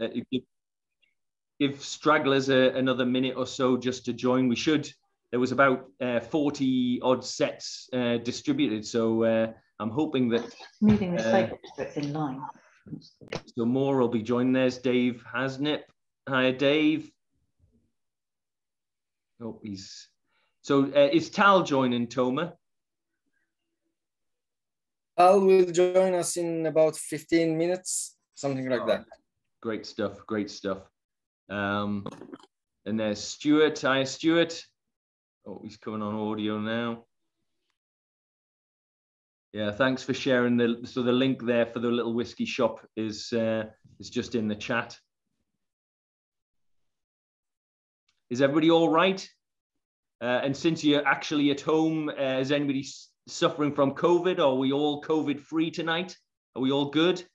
um, uh, give, give stragglers a, another minute or so just to join. We should. There was about uh, 40 odd sets uh, distributed, so uh, I'm hoping that moving the sofa so it's in line. So more will be joining. There's Dave Hasnip. Hi, Dave. Oh, he's so uh, is Tal joining Toma? Tal will join us in about 15 minutes, something like that. Great stuff, great stuff. Um, and there's Stuart. Hi, Stuart. Oh, he's coming on audio now. Yeah, thanks for sharing the. So the link there for the little whiskey shop is uh, is just in the chat. Is everybody all right? Uh, and since you're actually at home, uh, is anybody suffering from COVID? Are we all COVID free tonight? Are we all good?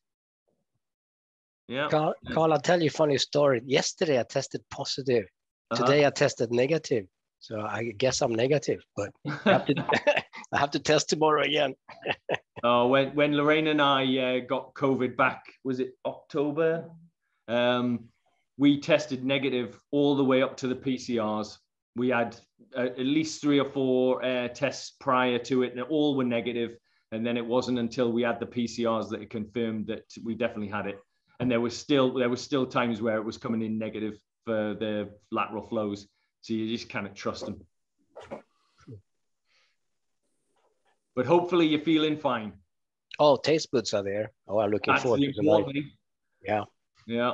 Yeah. Carl, Carl, I'll tell you a funny story. Yesterday I tested positive. Uh -huh. Today I tested negative. So I guess I'm negative, but I have to, I have to test tomorrow again. oh, when, when Lorraine and I uh, got COVID back, was it October? Um, we tested negative all the way up to the PCRs. We had uh, at least three or four uh, tests prior to it, and all were negative. And then it wasn't until we had the PCRs that it confirmed that we definitely had it. And there was still there was still times where it was coming in negative for the lateral flows. So you just kind of trust them. But hopefully you're feeling fine. Oh, taste buds are there. Oh, I'm looking That's forward to it. Yeah. Yeah.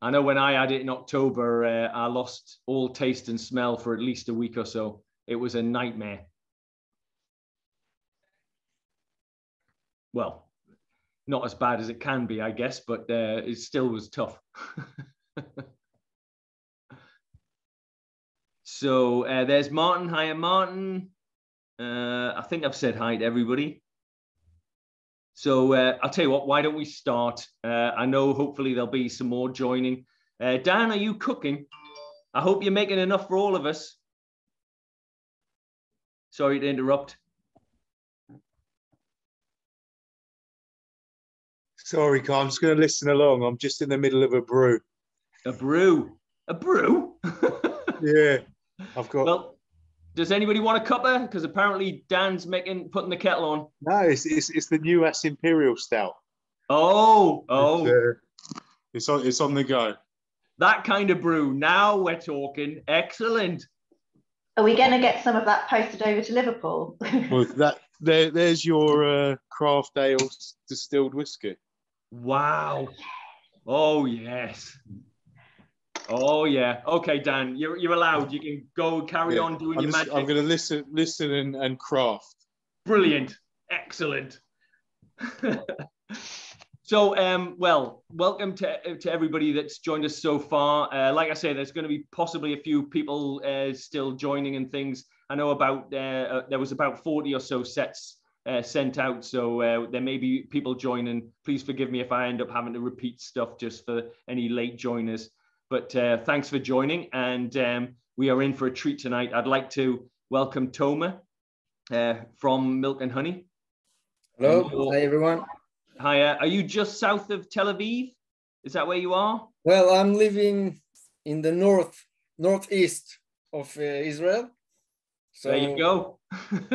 I know when I had it in October, uh, I lost all taste and smell for at least a week or so. It was a nightmare. Well, not as bad as it can be, I guess, but uh, it still was tough. so uh, there's Martin. Hiya, Martin. Uh, I think I've said hi to everybody. So uh, I'll tell you what, why don't we start? Uh, I know hopefully there'll be some more joining. Uh, Dan, are you cooking? I hope you're making enough for all of us. Sorry to interrupt. Sorry, Carl. I'm just going to listen along. I'm just in the middle of a brew. A brew? A brew? yeah. I've got. Well, does anybody want a cuppa? Because apparently Dan's making putting the kettle on. No, it's it's, it's the NEWAS Imperial Stout. Oh, oh. It's, uh, it's on it's on the go. That kind of brew. Now we're talking. Excellent. Are we going to get some of that posted over to Liverpool? well, that there, there's your uh, craft ale distilled whiskey. Wow. Oh yes. Oh yeah. Okay, Dan, you're you're allowed. You can go carry yeah. on doing I'm your just, magic. I'm going to listen, listen, and, and craft. Brilliant. Excellent. so, um, well, welcome to to everybody that's joined us so far. Uh, like I say, there's going to be possibly a few people uh, still joining and things. I know about uh, uh there was about 40 or so sets uh, sent out. So uh, there may be people joining. Please forgive me if I end up having to repeat stuff just for any late joiners. But uh, thanks for joining. And um, we are in for a treat tonight. I'd like to welcome Toma uh, from Milk and Honey. Hello. Hi, everyone. Hi. Uh, are you just south of Tel Aviv? Is that where you are? Well, I'm living in the north, northeast of uh, Israel. So there you go.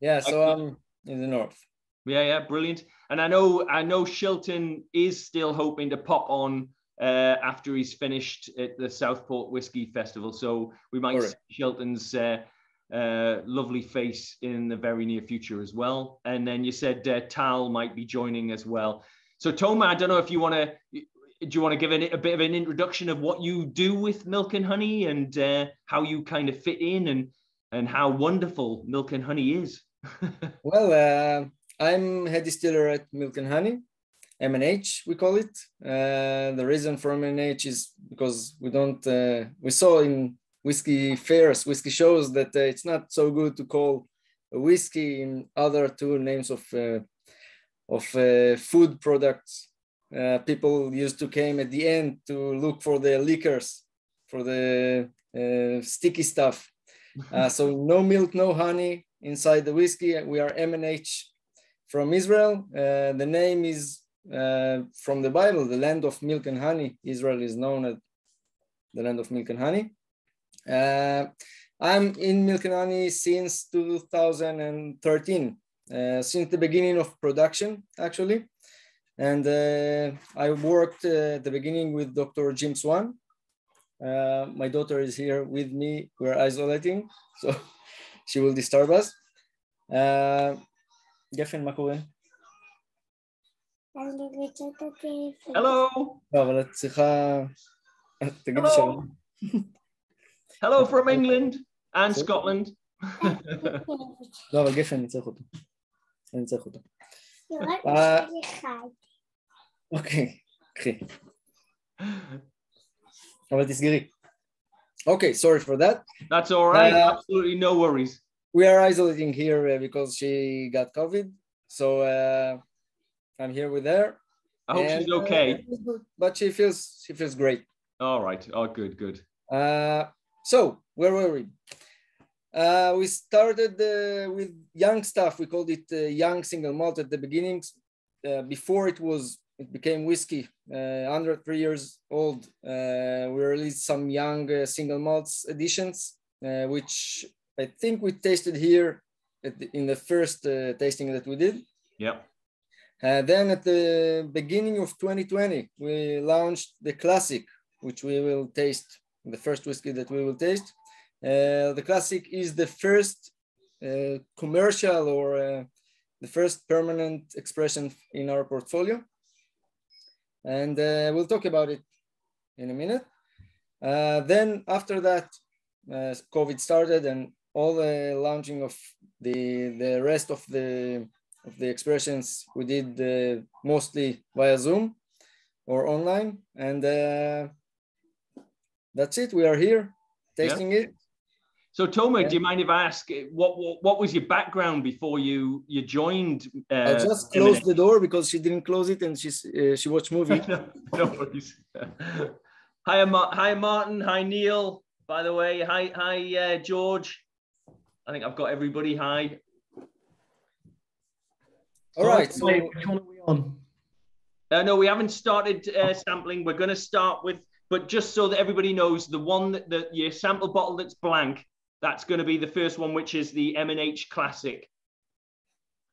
yeah, so I'm in the north. Yeah, yeah, brilliant. And I know I know Shilton is still hoping to pop on uh, after he's finished at the Southport Whiskey Festival. So we might right. see Shilton's uh, uh, lovely face in the very near future as well. And then you said uh, Tal might be joining as well. So Toma, I don't know if you want to. Do you want to give a bit of an introduction of what you do with Milk and Honey and uh, how you kind of fit in and and how wonderful Milk and Honey is? well, uh, I'm head distiller at Milk and Honey. MNH, we call it. Uh, the reason for MNH is because we don't, uh, we saw in whiskey fairs, whiskey shows that uh, it's not so good to call whiskey in other two names of, uh, of food products. Uh, people used to came at the end to look for the liquors, for the sticky stuff. so no milk, no honey inside the whiskey. We are MNH from Israel. the name is uh, from the Bible, the land of milk and honey. Israel is known as the land of milk and honey. Uh, I'm in milk and honey since 2013, uh, since the beginning of production, actually. And uh, I worked uh, at the beginning with Dr. Jim Swan. Uh, my daughter is here with me. We're isolating, so she will disturb us. גפן, מה קורה? Hello. לא, אבל את צריכה... תגידי שלום. Hello from England and Scotland. לא, אבל גפן, אני צריך אותו. אני צריך אותו. אוקיי, קחי. אבל תסגרי. Okay, sorry for that. That's all right. Uh, Absolutely no worries. We are isolating here uh, because she got COVID. So uh, I'm here with her. I hope and, she's okay. Uh, but she feels she feels great. All right. Oh, good, good. Uh, so where were we? Uh, we started uh, with young stuff. We called it uh, young single malt at the beginnings. Uh, before it was, it became whiskey. Uh, under three years old, uh, we released some young single malts editions, which I think we tasted here the, in the first tasting that we did. Yeah. Uh, then at the beginning of 2020, we launched the classic, which we will taste, the first whiskey that we will taste. Uh, the classic is the first uh, commercial or uh, the first permanent expression in our portfolio. And uh, we'll talk about it in a minute. Uh, then after that, COVID started and all the launching of the, the rest of the, of the expressions we did mostly via Zoom or online. And that's it. We are here tasting yeah. it. So, Toma, yeah. do you mind if I ask what, what, what was your background before you you joined? Uh, I just closed M&A? the door because she didn't close it and she's uh, she watched movie. no, no worries. hi, hi, Martin. Hi, Neil. By the way, hi, hi, uh, George. I think I've got everybody. Hi. All right. So, which one are we on? Uh, no, we haven't started uh, sampling. We're going to start with, but just so that everybody knows, the one that, that your sample bottle that's blank that's going to be the first one, which is the M&H Classic.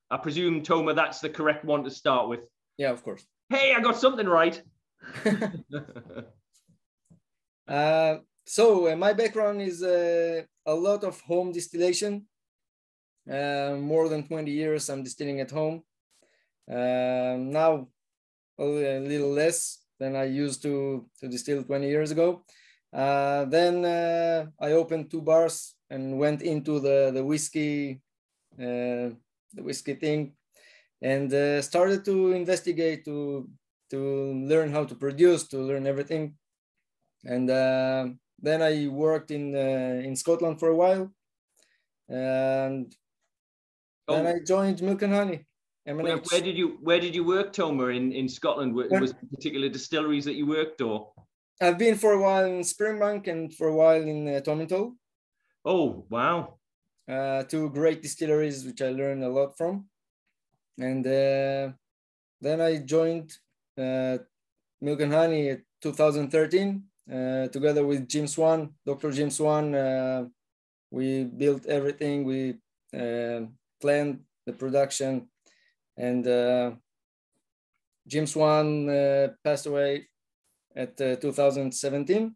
I presume, Toma, that's the correct one to start with. Yeah, of course. Hey, I got something right. uh, so uh, my background is uh, a lot of home distillation. Uh, more than 20 years I'm distilling at home. Um, now a little less than I used to, to distill 20 years ago. Uh, then uh, I opened two bars and went into the the whiskey uh, the whiskey thing and uh, started to investigate to to learn how to produce to learn everything. And uh, then I worked in uh, in Scotland for a while and oh. then I joined Milk and Honey where, where, did you where did you work Toma in in Scotland? Was particular distilleries that you worked or? I've been for a while in Springbank and for a while in uh, Oh, wow. Uh, two great distilleries, which I learned a lot from. And uh, then I joined uh, Milk and Honey in 2013 uh, together with Jim Swan, Dr. Jim Swan. Uh, we built everything, we uh, planned the production, and Jim Swan passed away at 2017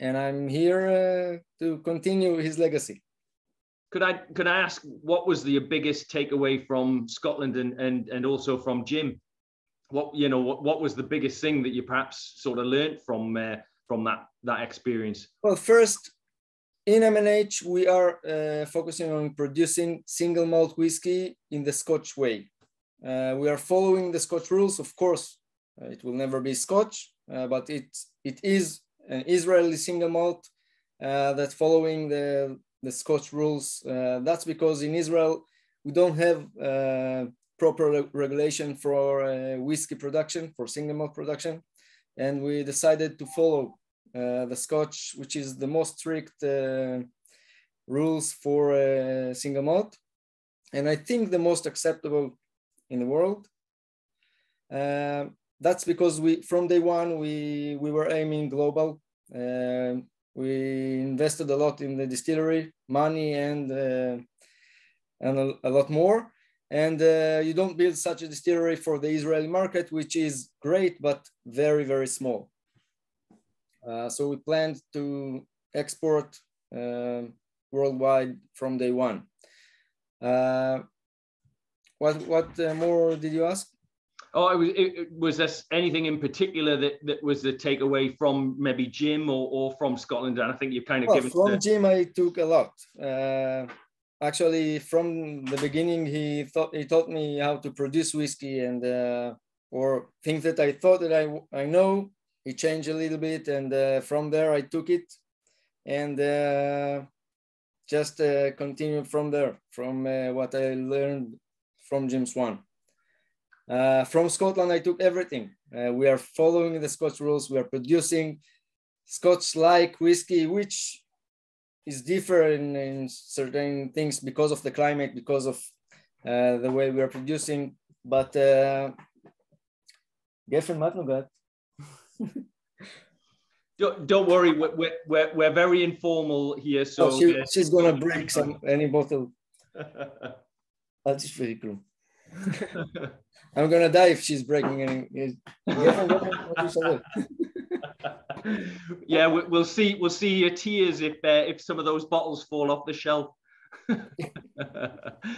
and I'm here uh, to continue his legacy. Could I could I ask what was the biggest takeaway from Scotland and and and also from Jim? What you know what, what was the biggest thing that you perhaps sort of learned from uh, from that that experience? Well, first in M&H we are uh, focusing on producing single malt whiskey in the Scotch way. Uh, we are following the Scotch rules, of course. Uh, it will never be Scotch, uh, but it it is Israeli single malt uh, that's following the, the Scotch rules. Uh, that's because in Israel, we don't have uh, proper regulation for whiskey production, for single malt production. And we decided to follow the Scotch, which is the most strict rules for single malt. And I think the most acceptable in the world. That's because we from day one we we were aiming global. Uh, we invested a lot in the distillery, money and uh, and a, a, lot more. And uh, you don't build such a distillery for the Israeli market, which is great but very very small. Uh, so we planned to export uh, worldwide from day one. Uh, what what more did you ask? Oh, it was, it, was there anything in particular that, that was the takeaway from maybe Jim or, or from Scotland? And I think you've kind of well, given from the... Jim, I took a lot. Uh, actually, from the beginning, he thought he taught me how to produce whiskey and uh, or things that I thought that I I know. He changed a little bit, and uh, from there I took it and uh, just uh, continued from there, from uh, what I learned from Jim Swan. Uh, from Scotland, I took everything. Uh, we are following the Scotch rules. We are producing Scotch-like whiskey, which is different in certain things because of the climate, because of uh, the way we are producing. But uh, Geffen Matnugat. don't, don't worry, we're, we're, we're very informal here. So oh, she, she's gonna break some any bottle. I'll very cool. I'm gonna die if she's breaking any. yeah, we'll see. We'll see your tears if uh, if some of those bottles fall off the shelf.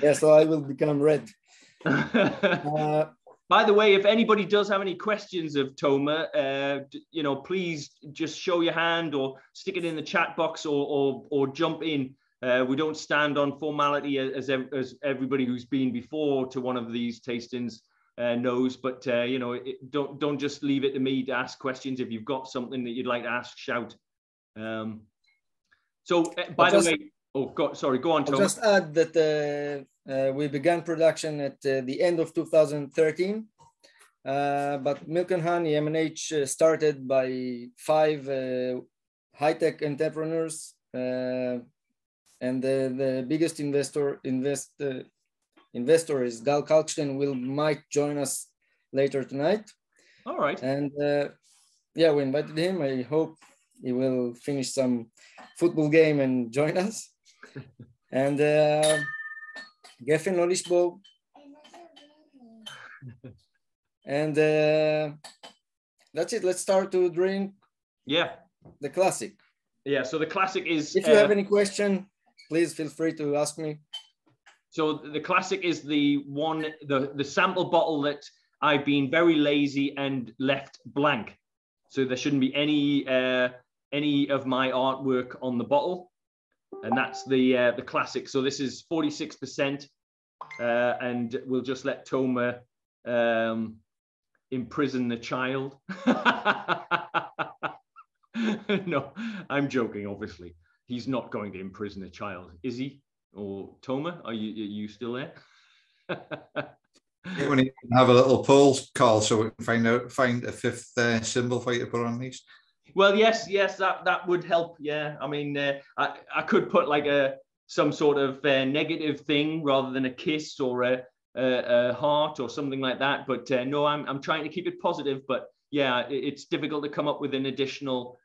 yeah, so I will become red. Uh, By the way, if anybody does have any questions of Toma, uh, you know, please just show your hand or stick it in the chat box or or, or jump in. Uh, we don't stand on formality as, as everybody who's been before to one of these tastings uh, knows. But uh, you know, it, don't don't just leave it to me to ask questions. If you've got something that you'd like to ask, shout. Um, so, uh, by the way, oh, God, sorry, go on. Tom. I'll just add that uh, uh, we began production at uh, the end of 2013. but Milk and Honey M&H started by five high-tech entrepreneurs and the, the biggest investor invest investor is Gal Kalkstein will might join us later tonight. All right. And uh, yeah, we invited him. I hope he will finish some football game and join us. and uh, Geffen Lolishbo. and uh, that's it. Let's start to drink. Yeah. The classic. Yeah. So the classic is. If you uh, have any question, please feel free to ask me. So the classic is the one, the, the sample bottle that I've been very lazy and left blank. So there shouldn't be any uh, any of my artwork on the bottle, and that's the uh, the classic. So this is 46%, uh, and we'll just let Toma um, imprison the child. no, I'm joking. Obviously, he's not going to imprison a child, is he? Or Toma, are you are you still there? we need to have a little poll call so we can find out find a fifth uh, symbol for you to put on these. Well, yes, yes, that that would help. Yeah, I mean, uh, I I could put like a some sort of uh, negative thing rather than a kiss or a, a, a heart or something like that. But uh, no, I'm I'm trying to keep it positive. But yeah, it, it's difficult to come up with an additional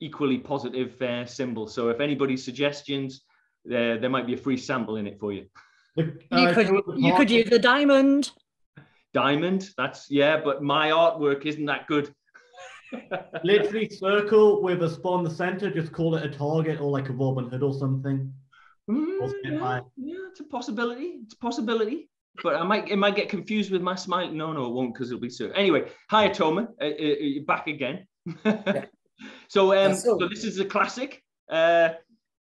equally positive uh, symbol. So if anybody's suggestions, there, there might be a free sample in it for you. you uh, could you could use a diamond. Diamond, that's yeah, but my artwork isn't that good. Literally circle with a spot in the center, just call it a target or like a Robin Hood or something. Mm, yeah, yeah, it's a possibility. It's a possibility. But I might it might get confused with my smile. No, no, it won't because it'll be so. Anyway, hi Atoma, uh, uh, back again. so um, so this is a classic. Uh,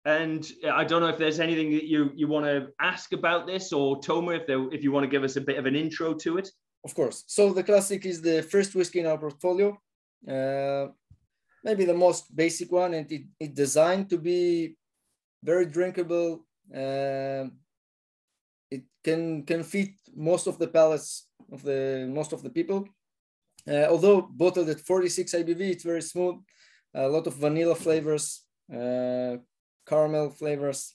and I don't know if there's anything that you you want to ask about this, or Toma, if there, if you want to give us a bit of an intro to it. Of course. So the classic is the first whiskey in our portfolio, uh, maybe the most basic one, and it, it designed to be very drinkable. Uh, it can can fit most of the palates of the most of the people. Uh, although bottled at 46 ABV, it's very smooth. A lot of vanilla flavors, uh, caramel flavors.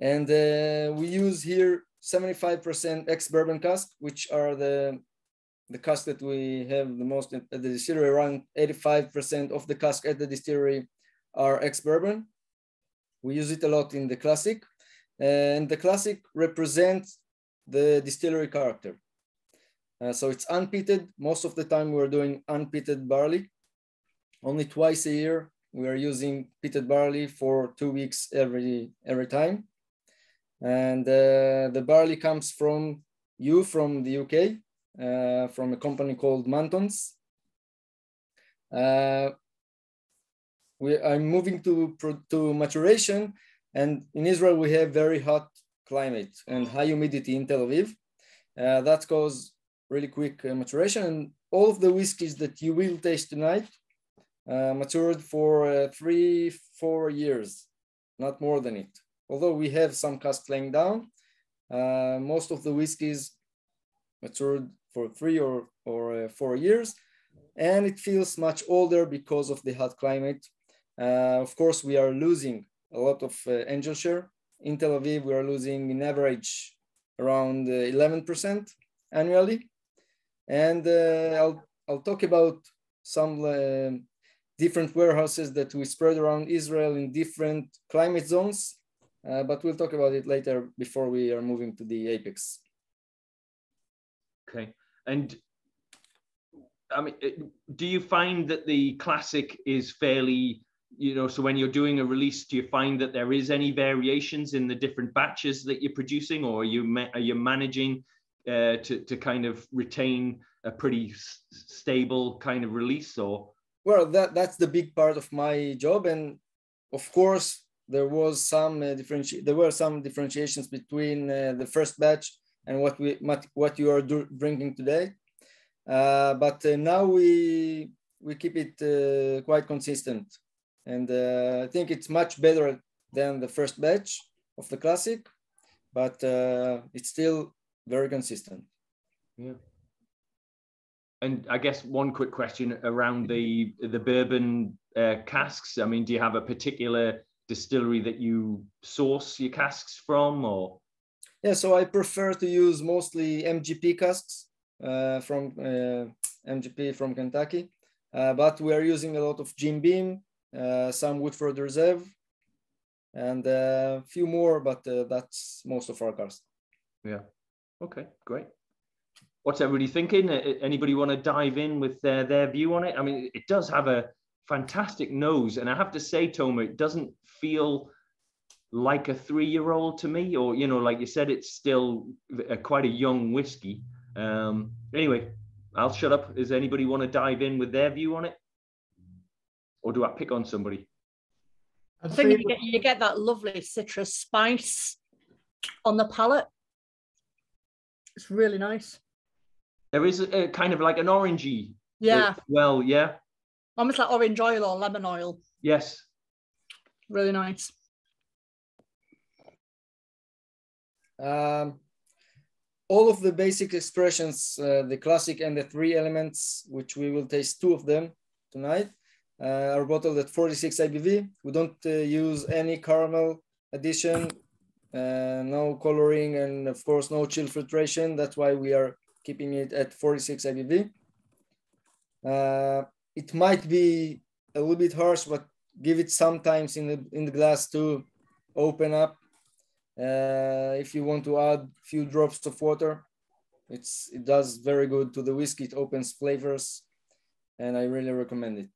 And uh, we use here 75% ex-bourbon cask, which are the the cask that we have the most at the distillery, around 85% of the cask at the distillery are ex-bourbon. We use it a lot in the classic. And the classic represents the distillery character. Uh, so it's unpeated. Most of the time we're doing unpeated barley. Only twice a year we are using peated barley for two weeks every, every time. And uh, the barley comes from you from the UK, uh, from a company called Muntons. Uh, we are moving to, to maturation and in Israel we have very hot climate and high humidity in Tel Aviv. Uh, that causes really quick uh, maturation and all of the whiskeys that you will taste tonight uh, matured for uh, three, four years, not more than it. Although we have some cask laying down, uh, most of the whiskeys matured for three or, or uh, four years, and it feels much older because of the hot climate. Uh, of course, we are losing a lot of angel share. In Tel Aviv, we are losing in average around 11% annually. And I'll, I'll talk about some different warehouses that we spread around Israel in different climate zones, uh, but we'll talk about it later before we are moving to the apex. Okay, and I mean, do you find that the classic is fairly, you know, so when you're doing a release, do you find that there is any variations in the different batches that you're producing, or are you are you managing uh, to to kind of retain a pretty stable kind of release, or well that that's the big part of my job and of course there was some uh, differenti- there were some differentiations between uh, the first batch and what we what you are do- drinking today. Uh, but uh, now we we keep it uh, quite consistent. And uh, i think it's much better than the first batch of the classic but it's still very consistent. Yeah and I guess one quick question around the the bourbon uh, casks. I mean, do you have a particular distillery that you source your casks from, or? Yeah, so I prefer to use mostly MGP casks uh, from uh, MGP from Kentucky, uh, but we are using a lot of Jim Beam, uh, some Woodford Reserve, and a few more, but uh, that's most of our casks. Yeah. Okay, great what's everybody thinking? Anybody want to dive in with their, their view on it? I mean, it does have a fantastic nose, and I have to say, Toma, it doesn't feel like a three-year-old to me, or you know, like you said, it's still a, quite a young whiskey. Um, anyway, I'll shut up. Does anybody want to dive in with their view on it, or do I pick on somebody? I think you get, you get that lovely citrus spice on the palate. It's really nice. There is a, a kind of like an orangey. Yeah. Well, yeah. Almost like orange oil or lemon oil. Yes. Really nice. Um, all of the basic expressions, uh, the classic and the three elements, which we will taste two of them tonight, uh, are bottled at 46 ABV. We don't uh, use any caramel addition, uh, no coloring, and of course, no chill filtration. That's why we are keeping it at 46 ABV. Uh, it might be a little bit harsh, but give it sometimes in the, in the glass to open up. Uh, if you want to add a few drops of water, it's, it does very good to the whiskey. It opens flavors and I really recommend it.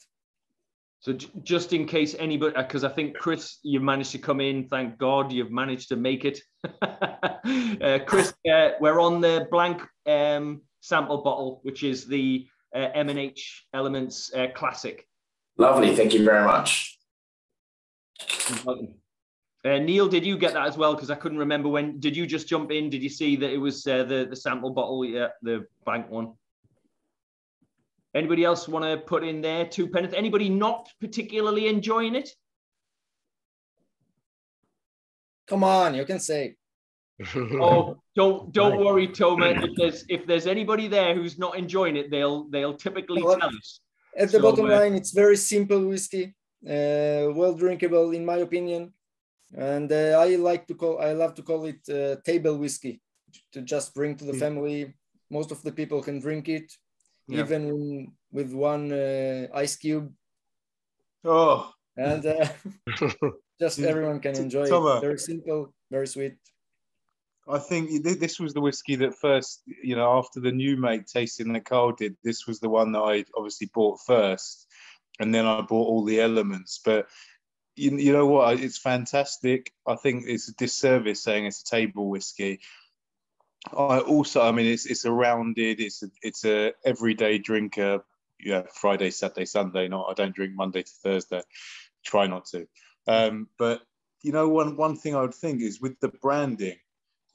So just in case anybody, because I think Chris, you've managed to come in. Thank God you've managed to make it. uh, Chris, uh, we're on the blank um, sample bottle, which is the uh, M&H Elements uh, Classic. Lovely, thank you very much. Uh, Neil, did you get that as well? Because I couldn't remember when. Did you just jump in? Did you see that it was uh, the the sample bottle? Yeah, the blank one. Anybody else want to put in there two penneth? Anybody not particularly enjoying it? Come on, you can say. Oh, don't don't worry, Toma. If there's if there's anybody there who's not enjoying it, they'll they'll typically well, tell us. At the so, bottom uh, line, it's very simple whiskey, uh, well drinkable in my opinion, and uh, I like to call I love to call it uh, table whiskey to just bring to the hmm. family. Most of the people can drink it yeah. even with one uh, ice cube. Oh, and uh, just everyone can enjoy it. Very simple, very sweet. I think this was the whiskey that first, you know, after the new make tasting that Carl did, this was the one that I obviously bought first, and then I bought all the elements. But you, you know what? It's fantastic. I think it's a disservice saying it's a table whiskey. I also, I mean, it's it's a rounded, it's a it's a everyday drinker. Yeah, Friday, Saturday, Sunday. Not I don't drink Monday to Thursday. Try not to. Um, but you know, one one thing I would think is with the branding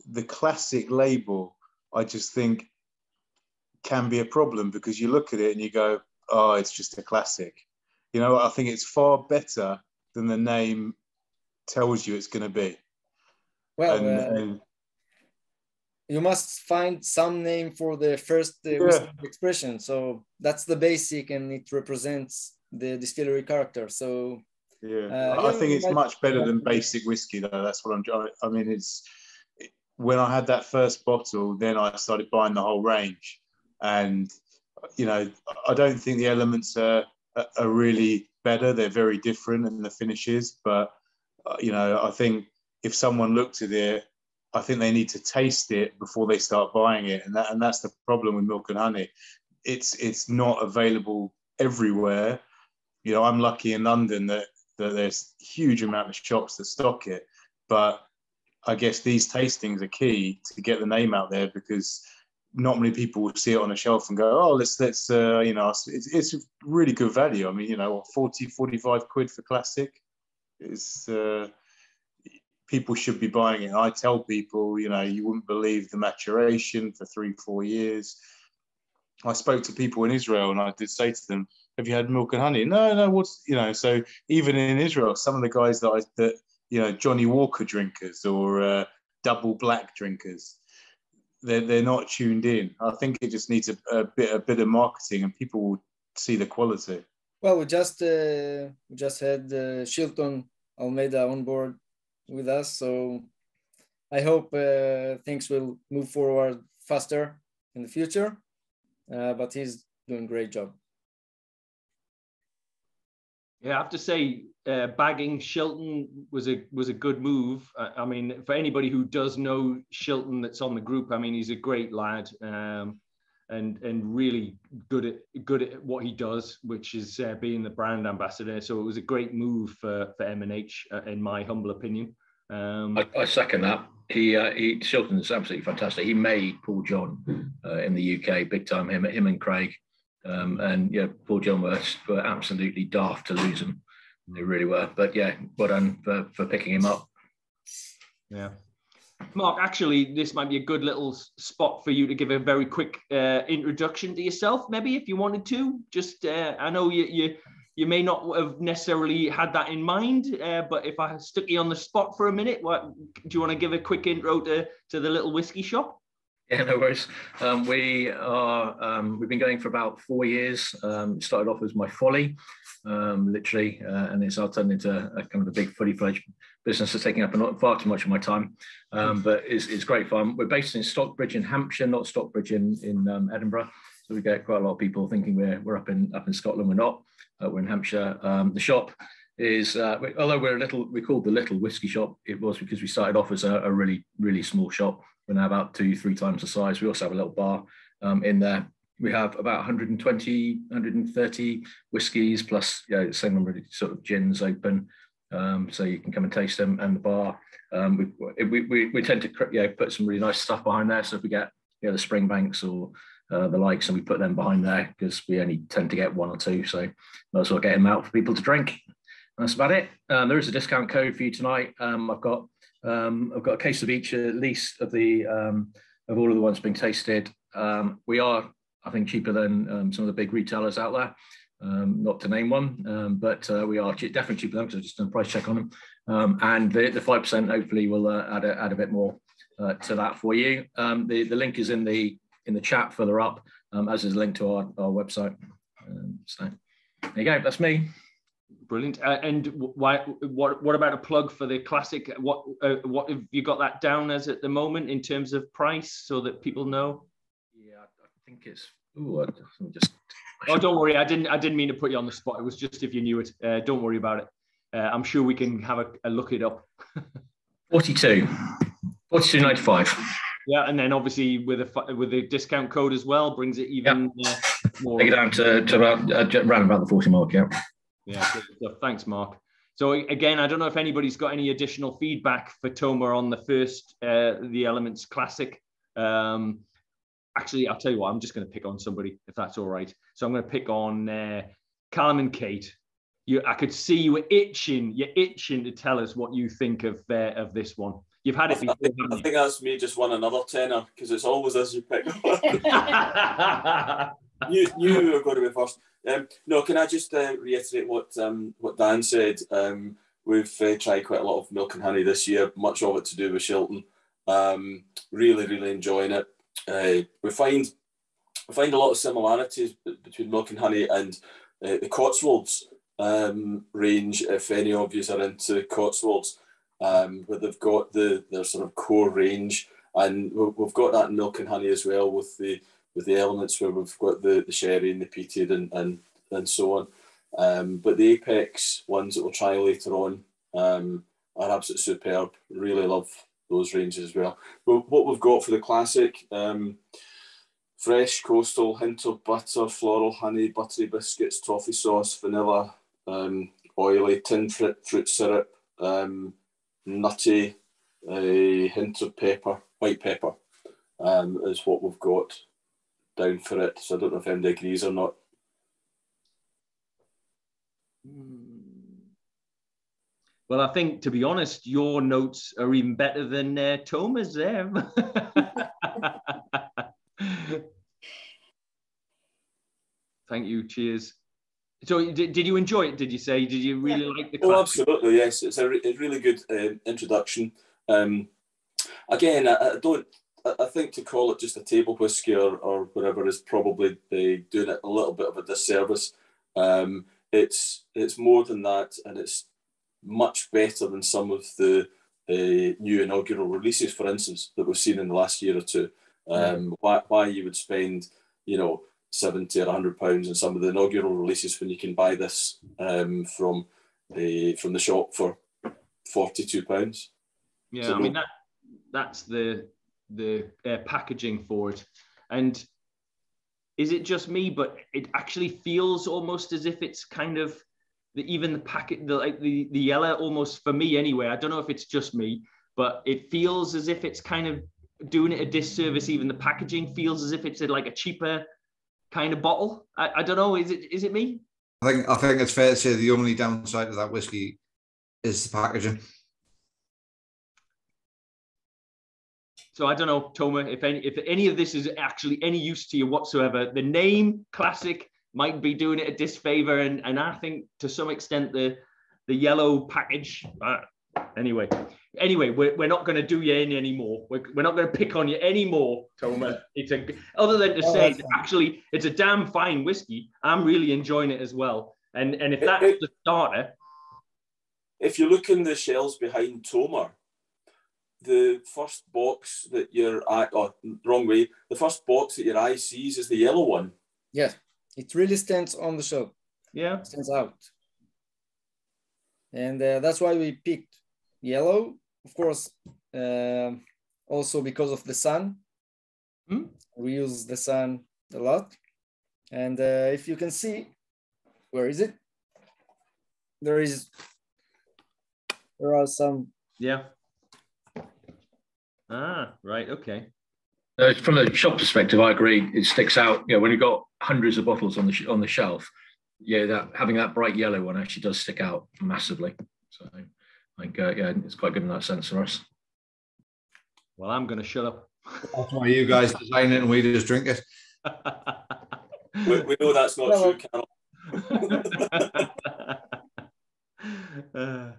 the classic label, I just think can be a problem because you look at it and you go, oh, it's just a classic. You know, I think it's far better than the name tells you it's going to be. Well, and, uh, and, you must find some name for the first uh, yeah. expression. So that's the basic, and it represents the distillery character. So yeah, uh, I think it's much better than basic whiskey, though. That's what I'm. I mean, it's when I had that first bottle, then I started buying the whole range. And, you know, I don't think the elements are, are really better. They're very different in the finishes. But, uh, you know, I think if someone looked at it, I think they need to taste it before they start buying it. And, that, and that's the problem with milk and honey. It's, it's not available everywhere. You know, I'm lucky in London that, that there's huge amount of shops that stock it. But I guess these tastings are key to get the name out there because not many people will see it on a shelf and go, oh, let's, let's, uh, you know, it's, it's really good value. I mean, you know, 40, 45 quid for classic is, uh, people should be buying it. I tell people, you know, you wouldn't believe the maturation for three, four years. I spoke to people in Israel and I did say to them, have you had milk and honey? No, no, what's, you know, so even in Israel, some of the guys that I, that, you know Johnnie Walker drinkers or uh, double black drinkers. They're, they're not tuned in. I think it just needs a, a bit a bit of marketing, and people will see the quality. Well, we just uh, we just had uh, Shilton Almeida on board with us, so I hope uh, things will move forward faster in the future. Uh, but he's doing a great job. Yeah, I have to say, uh, bagging Shilton was a was a good move. I, I, mean, for anybody who does know Shilton that's on the group, I mean, he's a great lad, um, and and really good at good at what he does, which is uh, being the brand ambassador. So it was a great move for for M and H, uh, in my humble opinion. Um, I, I, second that. He, uh, he Shilton's absolutely fantastic. He made Paul John uh, in the UK big time. Him, him and Craig um, and yeah, Paul John were, were absolutely daft to lose him. They really were. But yeah, well done for, for picking him up. Yeah. Mark, actually, this might be a good little spot for you to give a very quick uh, introduction to yourself, maybe if you wanted to. Just, uh, I know you, you you may not have necessarily had that in mind, uh, but if I stuck you on the spot for a minute, what do you want to give a quick intro to to the little whiskey shop? Yeah, no worries. Um, we are um, we've been going for about four years. Um, started off as my folly, um, literally, uh, and it's now turned into a kind of a big fully fledged business that's taking up far too much of my time. Um, but it's, it's great fun. We're based in Stockbridge in Hampshire, not Stockbridge in in um, Edinburgh. So we get quite a lot of people thinking we're we're up in up in Scotland. We're not. Uh, we're in Hampshire. the shop is uh, although we're a little we called the little whiskey shop it was because we started off as a, a really really small shop we're now about two, three times the size. We also have a little bar um, in there. We have about 120, 130 whiskies plus you know, the same number of sort of gins open. Um, so you can come and taste them and the bar. Um, we, we, we, we, tend to you know, put some really nice stuff behind there. So if we get you know, the Springbanks or uh, the likes and we put them behind there because we only tend to get one or two. So might as well get them out for people to drink. That's about it. Um, there is a discount code for you tonight. Um, I've got um, I've got a case of each, at least of the um, of all of the ones being tasted. Um, we are, I think, cheaper than um, some of the big retailers out there. Um, not to name one, um, but uh, we are definitely cheaper than because I've just done a price check on them. and the five percent hopefully will uh, add a, add a bit more uh, to that for you. the the link is in the in the chat further up, as is a link to our, our website. so there you go. That's me. Brilliant. Uh, and why? What? What about a plug for the classic? What? Uh, what have you got that down as at the moment in terms of price, so that people know? Yeah, I think it's Ooh, just. Oh, don't worry. I didn't. I didn't mean to put you on the spot. It was just if you knew it. Uh, don't worry about it. Uh, I'm sure we can have a, a look it up. 42. 42.95. Yeah, and then obviously with a with a discount code as well brings it even uh, more. Take it down to, to about uh, around about the 40 mark. Yeah. Yeah. Thanks, Mark. So again, I don't know if anybody's got any additional feedback for Toma on the first uh, the Elements Classic. Um, actually, I'll tell you what. I'm just going to pick on somebody if that's all right. So I'm going to pick on uh, Callum and Kate. You, I could see you were itching. You're itching to tell us what you think of uh, of this one. You've had it before. I think, I think that's me just won another tenner because it's always as you pick. you you are going to be first. Um, no, can I just uh, reiterate what um, what Dan said? Um, we've uh, tried quite a lot of milk and honey this year. Much of it to do with Shilton. Um, really, really enjoying it. Uh, we find we find a lot of similarities between milk and honey and uh, the Cotswolds um, range. If any of you are into Cotswolds um, but they've got the their sort of core range, and we've got that milk and honey as well with the with the elements where we've got the, the sherry and the peated and and, and so on. Um, but the apex ones that we'll try later on um, are absolutely superb. Really love those ranges as well. But what we've got for the classic. Um, fresh coastal hint of butter, floral honey, buttery biscuits, toffee sauce, vanilla, um, oily tin fruit, fruit syrup, um, nutty, a hint of pepper, white pepper, um, is what we've got down for it. So I don't know if anybody agrees or not. Well, I think to be honest, your notes are even better than uh, Thomas there. Thank you. Cheers. So, did, did you enjoy it? Did you say? Did you really yeah. like the? Class? Oh, absolutely. Yes, it's a, re- a really good uh, introduction. Um, again, I, I, don't. I think to call it just a table whiskey or, or whatever is probably doing it a little bit of a disservice. Um, it's it's more than that, and it's much better than some of the uh, new inaugural releases, for instance, that we've seen in the last year or two. Um, why, why you would spend, you know, 70 or 100 pounds on some of the inaugural releases when you can buy this um, from the from the shop for 42 pounds yeah so, i mean that that's the the uh, packaging for it and is it just me but it actually feels almost as if it's kind of the, even the packet the like the the yellow almost for me anyway i don't know if it's just me but it feels as if it's kind of doing it a disservice even the packaging feels as if it's a, like a cheaper kind of bottle. I, I don't know. Is it is it me? I think I think it's fair to say the only downside of that whiskey is the packaging. So I don't know, Toma, if any if any of this is actually any use to you whatsoever. The name classic might be doing it a disfavor, and and I think to some extent the the yellow package. Uh, anyway, anyway, we're, we're not going to do you in anymore. We're, we're not going to pick on you anymore, Toma. It's a other than to oh, say actually it's a damn fine whiskey. I'm really enjoying it as well. And and if that's the starter, if you look in the shelves behind Toma, the first box that your eye, oh, wrong way, the first box that your eye sees is the yellow one. Yeah, it really stands on the shelf. Yeah, it stands out, and uh, that's why we picked yellow of course, uh, also because of the sun. Mm. We use the sun a lot. And uh, if you can see, where is it? There is, there are some. Yeah. Ah, right. Okay. Uh, from a shop perspective, I agree. It sticks out. You know, when you've got hundreds of bottles on the on the shelf, yeah, that having that bright yellow one actually does stick out massively. So I think uh, yeah, it's quite good in that sense for us. Well, I'm going to shut up. That's why you guys design it and we just drink it. we, we, know that's not no. true, Carol. uh,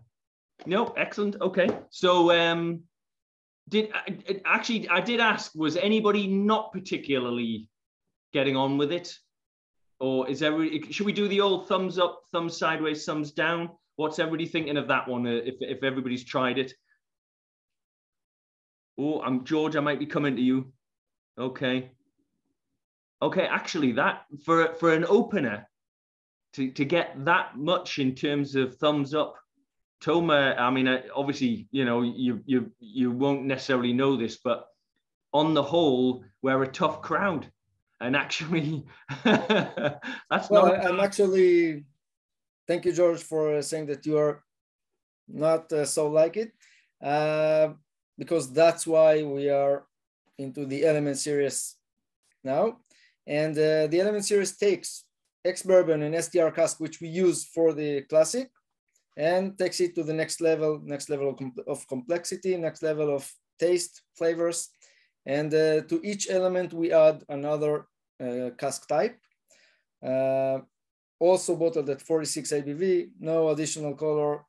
no, excellent. Okay, so um, did actually I did ask was anybody not particularly getting on with it, or is every should we do the old thumbs up, thumbs sideways, thumbs down? What's everybody thinking of that one? Uh, if, if everybody's tried it. Oh, I'm George. I might be coming to you. Okay. Okay, actually, that for for an opener to to get that much in terms of thumbs up, Tomer. I mean, uh, obviously, you know, you you you won't necessarily know this, but on the whole, we're a tough crowd, and actually, that's well, not. I'm actually. Thank you, George, for saying that you are not uh, so like it, uh, because that's why we are into the Element series now. And uh, the Element series takes ex-bourbon and STR cask, which we use for the classic, and takes it to the next level, next level of, com of complexity, next level of taste, flavors. And uh, to each element, we add another uh, cask type. Uh, also bottled at 46 ABV, no additional color,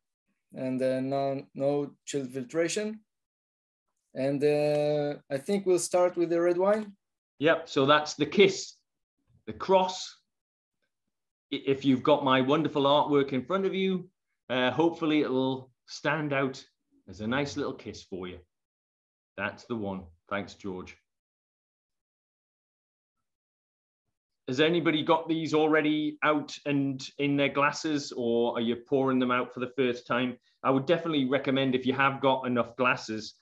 and uh, no, no chilled filtration. And uh, I think we'll start with the red wine. Yep. So that's the kiss, the cross. If you've got my wonderful artwork in front of you, uh, hopefully it'll stand out as a nice little kiss for you. That's the one. Thanks, George. Has anybody got these already out and in their glasses, or are you pouring them out for the first time? I would definitely recommend if you have got enough glasses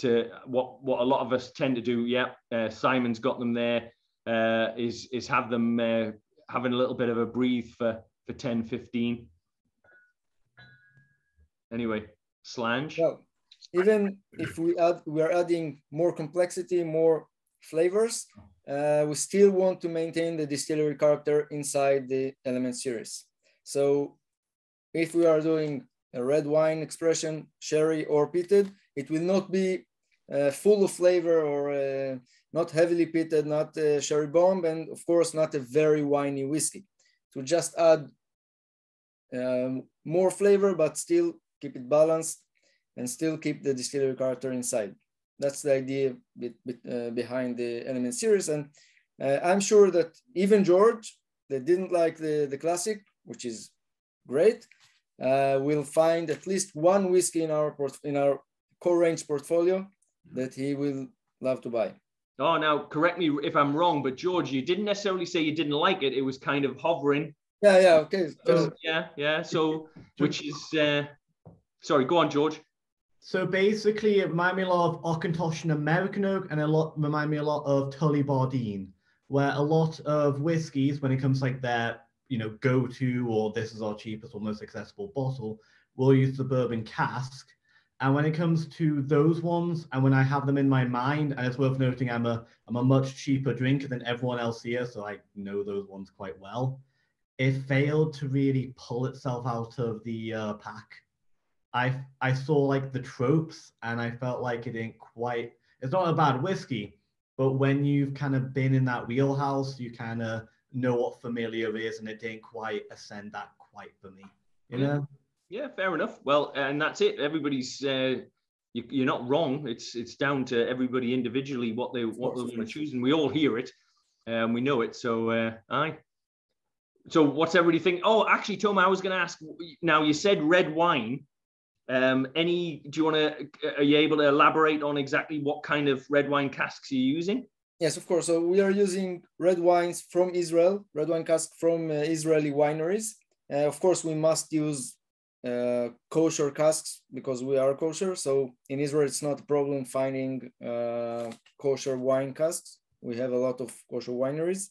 to what what a lot of us tend to do. Yeah, uh, Simon's got them there. Uh, is is have them uh, having a little bit of a breathe for for 10, 15. Anyway, Slange. Well, even if we add we are adding more complexity, more flavors, uh, we still want to maintain the distillery character inside the element series. So if we are doing a red wine expression, sherry or peated, it will not be uh, full of flavor or uh, not heavily peated, not a sherry bomb, and of course not a very winey whiskey. To just add um, more flavor, but still keep it balanced and still keep the distillery character inside. That's the idea be, be, uh, behind the Element series. And uh, I'm sure that even George, that didn't like the, the classic, which is great, uh, will find at least one whiskey in our in our core range portfolio that he will love to buy. Oh, now correct me if I'm wrong, but George, you didn't necessarily say you didn't like it. It was kind of hovering. Yeah, yeah, okay. So, yeah, yeah. So, which is, uh, sorry, go on, George. So basically, it reminded me a lot of Auchentoshan and American Oak, and a lot remind me a lot of Tullibardine, where a lot of whiskies, when it comes like their, you know, go-to or this is our cheapest or most accessible bottle, will use the bourbon cask and when it comes to those ones, and when I have them in my mind, and it's worth noting, I'm a I'm a much cheaper drinker than everyone else here, so I know those ones quite well. It failed to really pull itself out of the uh, pack. I I saw like the tropes, and I felt like it didn't quite. It's not a bad whiskey, but when you've kind of been in that wheelhouse, you kind of know what familiar is, and it didn't quite ascend that quite for me. You know. Yeah, fair enough. Well, and that's it. Everybody's uh, you, are not wrong. It's it's down to everybody individually what they what they're going to choose, and we all hear it, and um, we know it. So, uh, aye. So, what's everybody think? Oh, actually, Tom, I was going to ask. Now, you said red wine. Um, any? Do you want to? Are you able to elaborate on exactly what kind of red wine casks you're using? Yes, of course. So we are using red wines from Israel, red wine cask from uh, Israeli wineries. Uh, of course, we must use uh, kosher casks because we are kosher. So in Israel, it's not a problem finding uh, kosher wine casks. We have a lot of kosher wineries.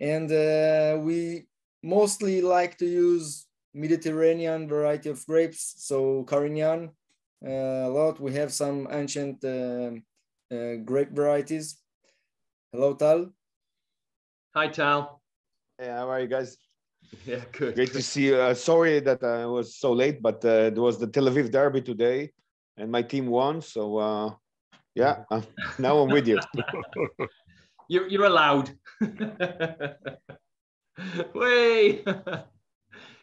And uh, we mostly like to use Mediterranean variety of grapes. So Carignan, uh, a lot. We have some ancient uh, uh, grape varieties. Hello, Tal. Hi, Tal. Hey, how are you guys? Yeah, good. Great to see you. Uh, sorry that I was so late, but uh, there was the Tel Aviv Derby today, and my team won. So uh, yeah, uh, now I'm with you. you're you're allowed. Way.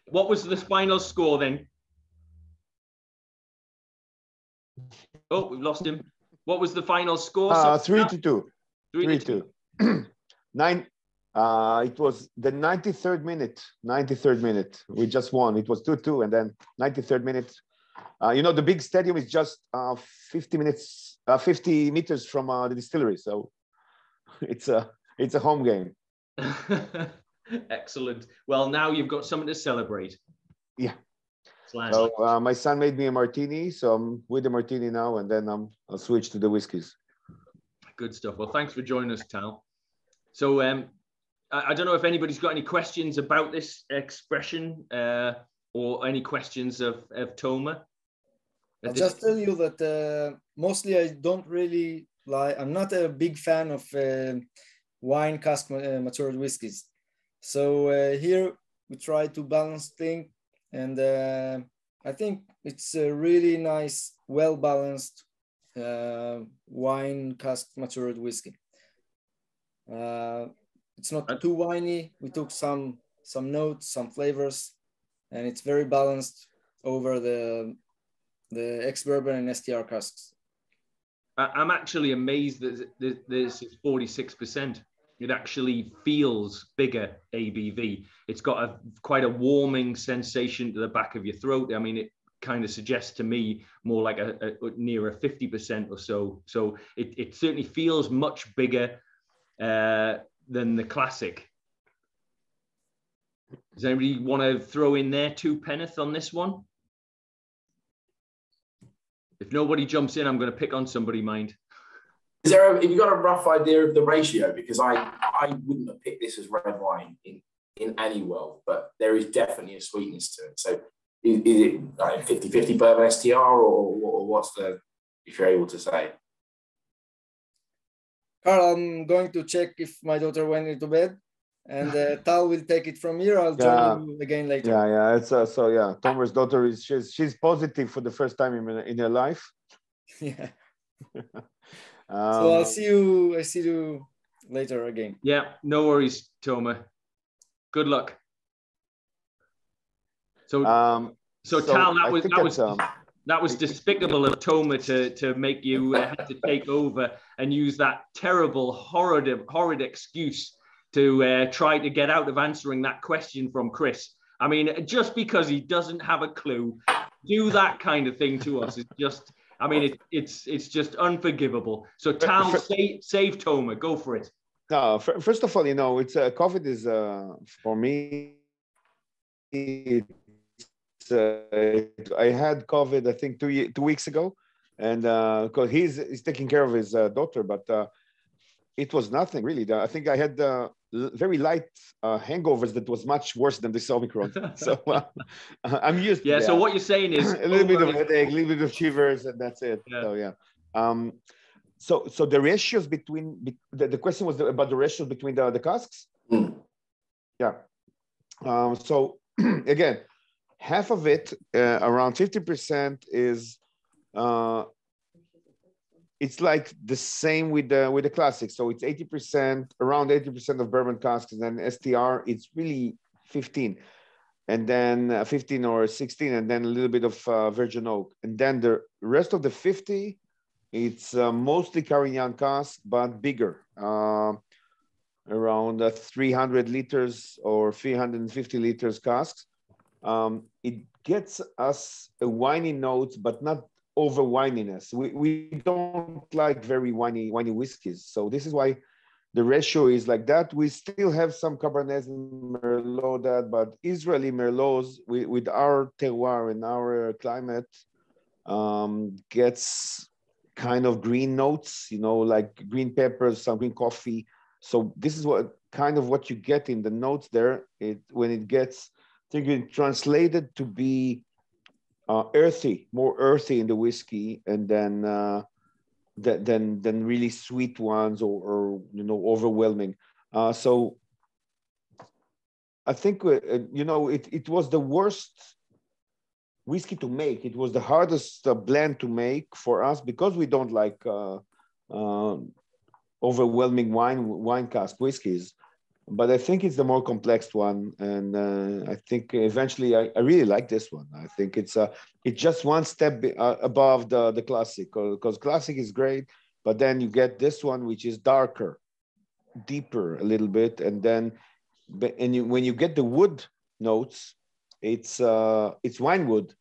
What was the final score then? Oh, we've lost him. What was the final score? Uh, three to two. Three, three to two. two. Nine uh, it was the 93rd minute, 93rd minute. We just won. It was 2-2 and then 93rd minute. Uh, you know, the big stadium is just uh, 50 minutes, uh, 50 meters from uh, the distillery. So it's a, it's a home game. Excellent. Well, now you've got something to celebrate. Yeah. So uh, my son made me a martini, so I'm with the martini now, and then I'm, I'll switch to the whiskeys. Good stuff. Well, thanks for joining us, Tal. So um, I, I, don't know if anybody's got any questions about this expression uh, or any questions of, of Tomer. I'll just tell you that uh, mostly I don't really like, I'm not a big fan of uh, wine cask uh, matured whiskies. So uh, here we try to balance things, and uh, I think it's a really nice, well balanced uh, wine cask matured whiskey. It's not too winey. We took some some notes, some flavors, and it's very balanced over the the ex bourbon and STR casks. I'm actually amazed that this is 46% it actually feels bigger ABV. It's got a quite a warming sensation to the back of your throat. I mean, it kind of suggests to me more like a, a near a 50% or so. So it, it certainly feels much bigger uh, than the classic. Does anybody want to throw in their two penneth on this one? If nobody jumps in, I'm going to pick on somebody mind. Is there? A, have you got a rough idea of the ratio? Because I I wouldn't have picked this as red wine in in any world, but there is definitely a sweetness to it. So is, is it like 50 50 bourbon STR or, or what's the, if you're able to say? Carl, I'm going to check if my daughter went into bed and uh, Tal will take it from here. I'll join you again later. Yeah, yeah. It's uh, so yeah. Tomer's daughter is she's she's positive for the first time in in her life. Yeah. Um, so I'll see you. I see you later again. Yeah, no worries, Tomer. Good luck. So, um, so, so Tal, that was that was um, that was despicable of Tomer to to make you uh, have to take over and use that terrible, horrid, horrid excuse to uh, try to get out of answering that question from Chris. I mean, just because he doesn't have a clue, do that kind of thing to us is just I mean, it, it's it's just unforgivable. So, Tal, save, save Tomer. Go for it. No, first of all, you know, it's uh, COVID is uh, for me. It's, uh, I had COVID, I think, two two weeks ago, and because uh, he's he's taking care of his uh, daughter, but uh, it was nothing really. I think I had uh, very light uh, hangovers that was much worse than this Omicron. so uh, I'm used. Yeah. So what you're saying is a little bit of headache, a little bit of shivers, and that's it. Yeah. So yeah. Um, so so the ratios between the, the question was about the ratios between the the casks. Mm. Yeah. Um, so again, half of it, uh, around 50%, is uh, it's like the same with the with the classic. So it's 80%, around 80% of bourbon casks, and then STR, it's really 15, and then uh, 15 or 16, and then a little bit of uh, virgin oak, and then the rest of the 50, it's uh, mostly Carignan cask, but bigger, uh, around uh, 300 liters or 350 liters casks. Um, it gets us a winey note, but not over wininess. We, we don't like very winey winey whiskeys. So this is why the ratio is like that. We still have some Cabernet and Merlot that, but Israeli Merlots with, with our terroir and our climate um, gets kind of green notes, you know, like green peppers, some green coffee. So this is what kind of what you get in the notes there. It when it gets thinking translated to be uh, earthy, more earthy in the whiskey, and then uh, th- than than really sweet ones or, or you know overwhelming. Uh, so I think uh, you know it it was the worst whiskey to make. It was the hardest uh, blend to make for us because we don't like uh, um, overwhelming wine wine cask whiskeys but I think it's the more complex one, and uh, I think eventually I, I, really like this one. I think it's uh, it's just one step uh, above the the classic because classic is great, but then you get this one which is darker, deeper a little bit, and then and you, when you get the wood notes, it's uh, it's wine wood,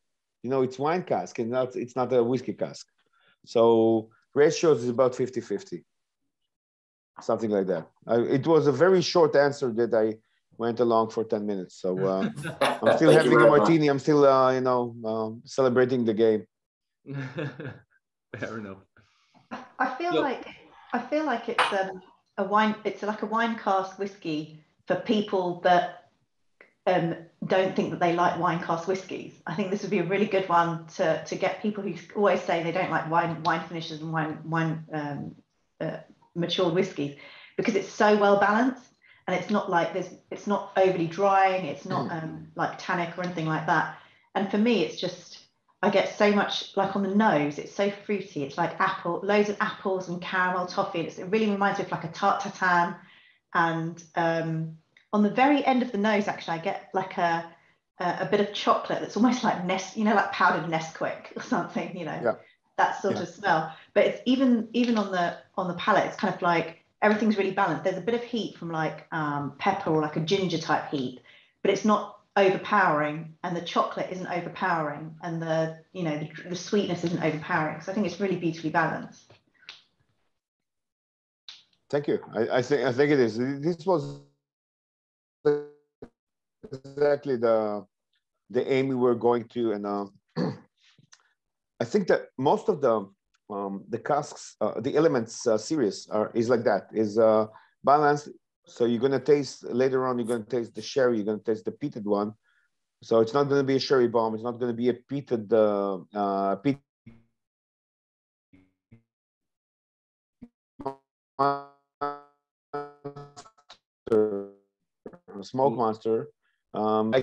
you know, it's wine cask, and not it's not a whiskey cask. So ratios is about 50-50. Something like that. I, it was a very short answer that I went along for 10 minutes. So uh, I'm still having a martini. I'm still, uh, you know, um, celebrating the game. Fair enough. I feel Look. like I feel like it's um, a wine. It's like a wine cask whiskey for people that um, don't think that they like wine cask whiskies. I think this would be a really good one to to get people who always say they don't like wine wine finishes and wine wine um, uh, matured whiskies because it's so well balanced and it's not like there's it's not overly drying. It's not mm. um, like tannic or anything like that. And for me, it's just I get so much like on the nose. It's so fruity. It's like apple, loads of apples and caramel toffee. It's, it really reminds me of like a tart tatin. And um, on the very end of the nose, actually, I get like a a, a bit of chocolate that's almost like Nest, you know, like powdered Nesquik or something. You know, yeah. That sort yeah. of smell. But it's even even on the on the palate, it's kind of like everything's really balanced. There's a bit of heat from like um, pepper or like a ginger type heat, but it's not overpowering and the chocolate isn't overpowering and the you know the, the sweetness isn't overpowering so i think it's really beautifully balanced thank you i, I think i think it is this was exactly the the aim we were going to and uh, i think that most of the um, the casks uh, the elements uh, series are is like that is uh, balanced so you're going to taste later on, you're to taste the sherry, you're to taste the peated one. So it's not going to be a sherry bomb. It's not going to be a peated, uh, uh, peated smoke mm. monster. Um,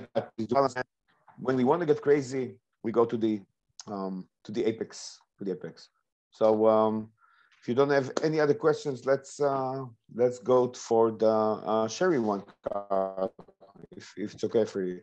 when we want to get crazy, we go to the um, to the apex, to the apex. So um, if you don't have any other questions, let's uh, let's go for the uh, Sherry one card, if, if it's okay for you.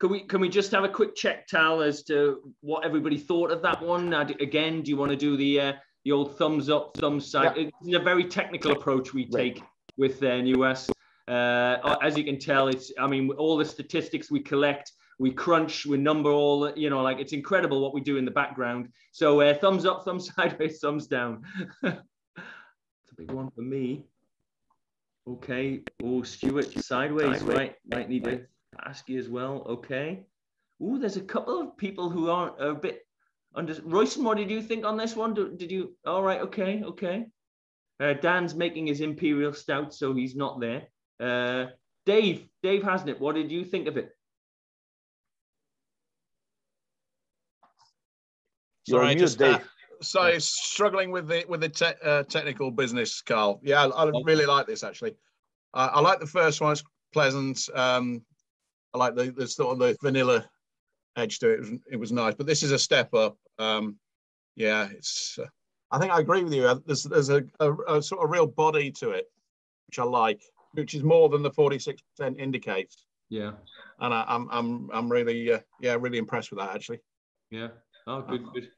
Can we can we just have a quick check, Tal, as to what everybody thought of that one? Again, do you want to do the uh, the old thumbs up, thumbs side? Yeah. It's a very technical approach we take right. with uh, NEWAS. Uh, as you can tell, it's I mean all the statistics we collect we crunch, we number all, you know, like it's incredible what we do in the background. So uh, thumbs up, thumbs sideways, thumbs down. it's a big one for me. Okay. Oh, Stuart, sideways, sideways. right? Might need to ask you as well. Okay. Oh, there's a couple of people who aren't a bit under. Royson, what did you think on this one? Did you? All right. Okay. Okay. Uh, Dan's making his imperial stout, so he's not there. Uh, Dave, Dave Hasn't it. what did you think of it? Sorry, just uh, sorry, struggling with the with the te uh, technical business, Carl. Yeah, I, I really like this actually. I, I, like the first one; it's pleasant. Um, I like the, the sort of the vanilla edge to it. It was, it was nice, but this is a step up. Um, yeah, it's. Uh, I think I agree with you. Uh, there's there's a, a, a, sort of real body to it, which I like, which is more than the 46% indicates. Yeah. And I, am I'm, I'm I'm really uh, yeah really impressed with that actually. Yeah. Oh, good, good.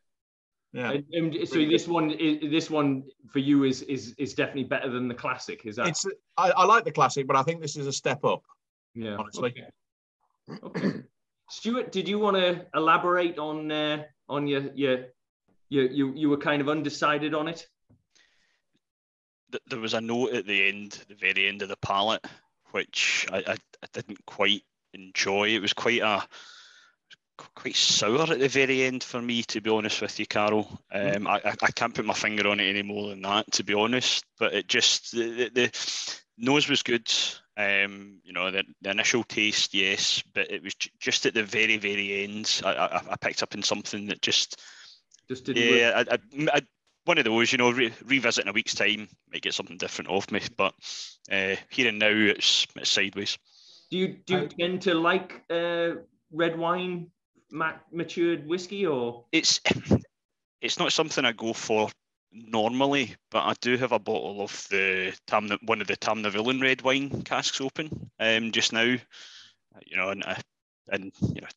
Yeah. And, and so this one, this one for you is is is definitely better than the classic. Is that? It's. I, I like the classic, but I think this is a step up. Yeah. Honestly. Okay. okay. Stuart, did you want to elaborate on uh, on your your you you you were kind of undecided on it? There was a note at the end, the very end of the palette, which I, I, I didn't quite enjoy. It was quite a quite sour at the very end for me, to be honest with you, Carol. Um, I, I can't put my finger on it any more than that, to be honest. But it just the, the, the nose was good. Um, you know, the, the, initial taste, yes, but it was just at the very, very end. I, I, I picked up in something that just, just didn't. Yeah, I, I, one of those, you know, re- revisit in a week's time might get something different off me, but uh, here and now it's, it's sideways. Do you do you tend to like uh, red wine matured whiskey, or it's it's not something I go for normally, but I do have a bottle of the Tam, one of the Tamnavulin red wine casks open um, just now. You know, and uh, and you know,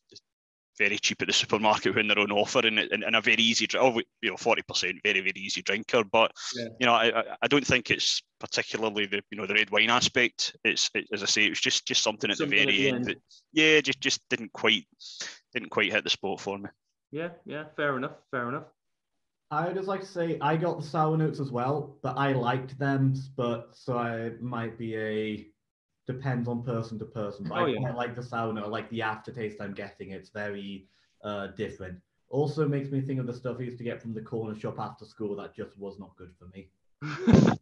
very cheap at the supermarket when they're on offer, and, and, and a very easy, oh, you know, forty percent, very very easy drinker. But yeah. you know, I I don't think it's particularly the you know the red wine aspect. It's it, as I say, it was just just something at something the very at the end. end. That, yeah, just just didn't quite didn't quite hit the spot for me. Yeah, yeah, fair enough, fair enough. I would just like to say I got the sour notes as well, but I liked them. But so I might be a depends on person to person. But oh, I yeah. like the sour note, like the aftertaste I'm getting. It's very uh, different. Also makes me think of the stuff I used to get from the corner shop after school that just was not good for me.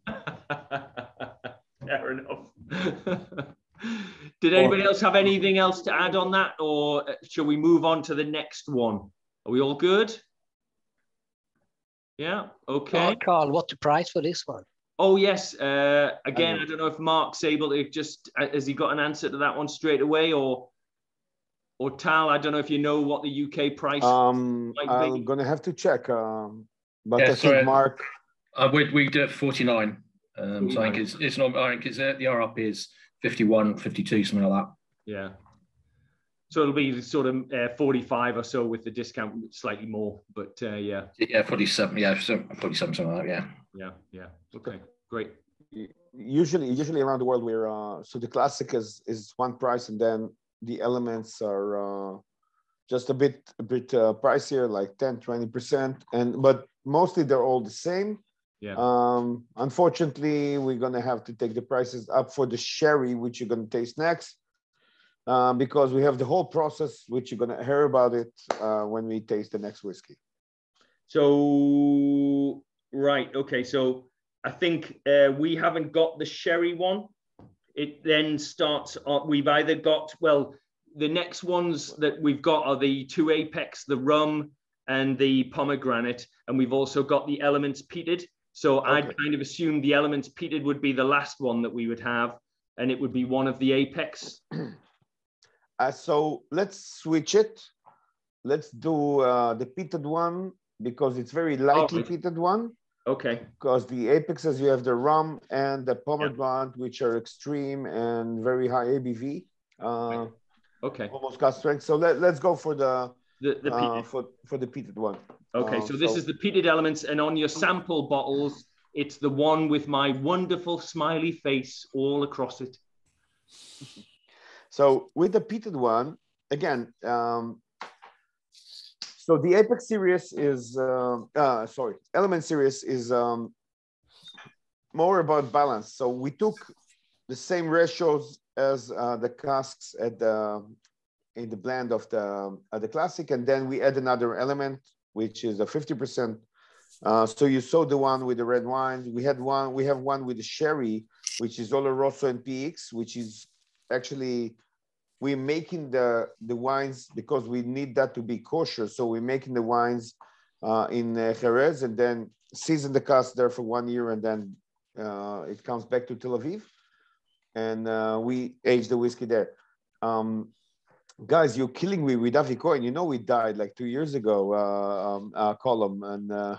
Fair enough. Did anybody else have anything else to add on that, or uh, shall we move on to the next one? Are we all good? Yeah. Okay. Oh, Carl, what's the price for this one? Oh yes. Uh, again, I don't know if Mark's able to just uh, has he got an answer to that one straight away, or or Tal? I don't know if you know what the UK price. Um, I'm be. gonna have to check. Um, but yeah, I sorry. think Mark. Uh, we we do it 49. Um, so I think it's it's not. I think it's uh, the RRP is 51, 52, something like that. Yeah. So it'll be sort of uh, 45 or so with the discount, slightly more, but uh, yeah. Yeah, 47. Yeah, 47, something like that. Yeah. Yeah. Yeah. Okay. Great. Usually, usually around the world, we're uh, so the classic is is one price, and then the elements are uh, just a bit a bit uh, pricier, like 10, 20 percent, and but mostly they're all the same. Yeah. Um, unfortunately, we're gonna have to take the prices up for the sherry, which you're gonna taste next, uh, because we have the whole process, which you're gonna hear about it uh, when we taste the next whiskey. So right, okay. So I think uh, we haven't got the sherry one. It then starts. On, we've either got well, the next ones that we've got are the two apex, the rum and the pomegranate, and we've also got the elements peated. So okay. I'd kind of assume the elements peated would be the last one that we would have, and it would be one of the apex. Uh, so let's switch it. Let's do uh, the peated one because it's very lightly oh, peated one. Okay. Because the apexes, you have the rum and the pomegranate, yeah. which are extreme and very high ABV. Uh, okay. Almost got strength. So let, let's go for the, the, the uh, for, for the peated one. Okay, so this so, is the peated elements, and on your sample bottles, it's the one with my wonderful smiley face all across it. So with the peated one, again, um, so the Apex series is, uh, uh, sorry, Element series is um, more about balance. So we took the same ratios as uh, the casks at the in the blend of the uh, the classic, and then we add another element which is a 50%. Uh, so you saw the one with the red wine. We had one, we have one with the sherry, which is Oloroso and PX, which is actually, we're making the, the wines because we need that to be kosher. So we're making the wines uh, in uh, Jerez and then season the cask there for one year and then uh, it comes back to Tel Aviv. And uh, we age the whiskey there. Um, guys, you're killing me with Avi Cohen. You know, we died like two years ago, uh, um, uh, column, and uh,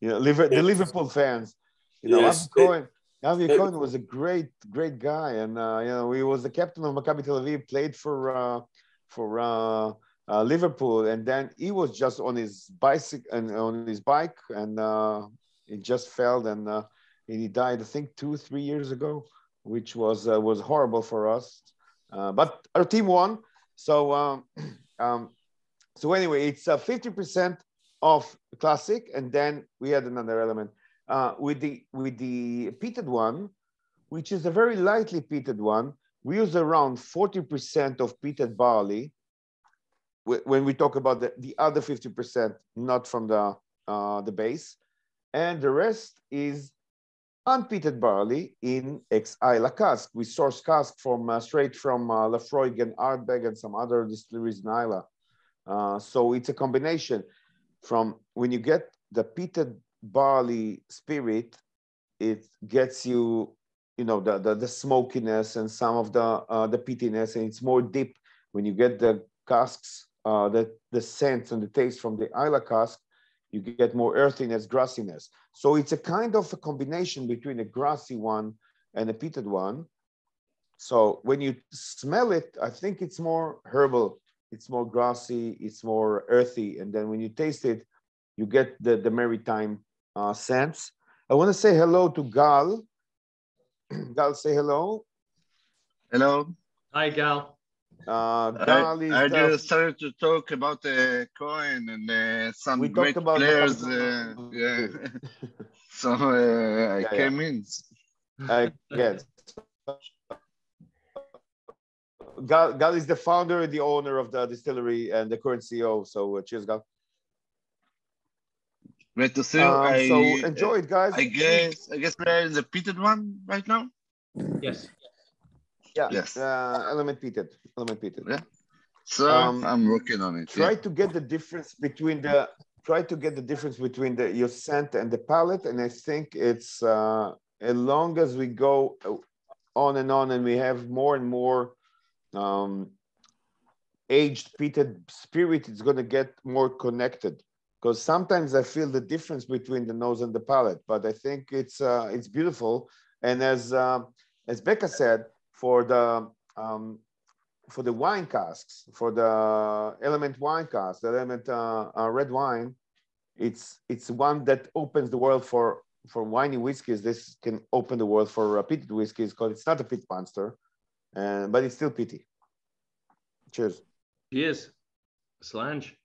you know, Liver- the Liverpool fans. You know, yes. Avi Cohen. Avi Cohen was a great, great guy, and uh, you know, he was the captain of Maccabi Tel Aviv. Played for uh, for uh, uh, Liverpool, and then he was just on his bicycle and on his bike, and uh, he just fell, and uh, he died. I think two, three years ago, which was uh, was horrible for us. Uh, but our team won. So, um, um, so anyway, it's uh, 50% of classic, and then we had another element uh, with the with the peated one, which is a very lightly pitted one. We use around 40% of pitted barley when we talk about the, the other 50%, not from the uh, the base, and the rest is unpeated barley in ex Islay cask. We source cask from uh, straight from uh, Laphroaig and Ardbeg and some other distilleries in Islay. Uh, so it's a combination from when you get the peated barley spirit, it gets you, you know, the, the, the smokiness and some of the uh, the peatiness, and it's more deep when you get the casks, uh, the, the scent and the taste from the Islay cask, you get more earthiness, grassiness. So it's a kind of a combination between a grassy one and a peated one. So when you smell it, I think it's more herbal, it's more grassy, it's more earthy. And then when you taste it, you get the, the maritime uh, scents. I want to say hello to Gal. Gal, say hello. Hello. Hi, Gal. Uh, I, I just started to talk about the coin and uh, some we great players. Uh, yeah. so uh, I yeah, came yeah. in. I guess. Gal, Gal is the founder and the owner of the distillery and the current CEO. So uh, cheers, Gal. Great to see you. Um, I, so enjoy it, guys. I guess I guess we're in the pitted one right now. Yes. Yeah. Yes. Uh, element peated. Element pitted. Yeah. So um, I'm working on it. Try yeah. to get the difference between the try to get the difference between the your scent and the palate, and I think it's uh, as long as we go on and on, and we have more and more um, aged peated spirit, it's going to get more connected. Because sometimes I feel the difference between the nose and the palate, but I think it's uh, it's beautiful. And as uh, as Becca said, for the um, for the wine casks, for the element wine cask, the element uh, uh, red wine, it's it's one that opens the world for for winey whiskeys. This can open the world for peated whiskeys because it's not a pit monster, but it's still peaty. Cheers. Cheers, Slange.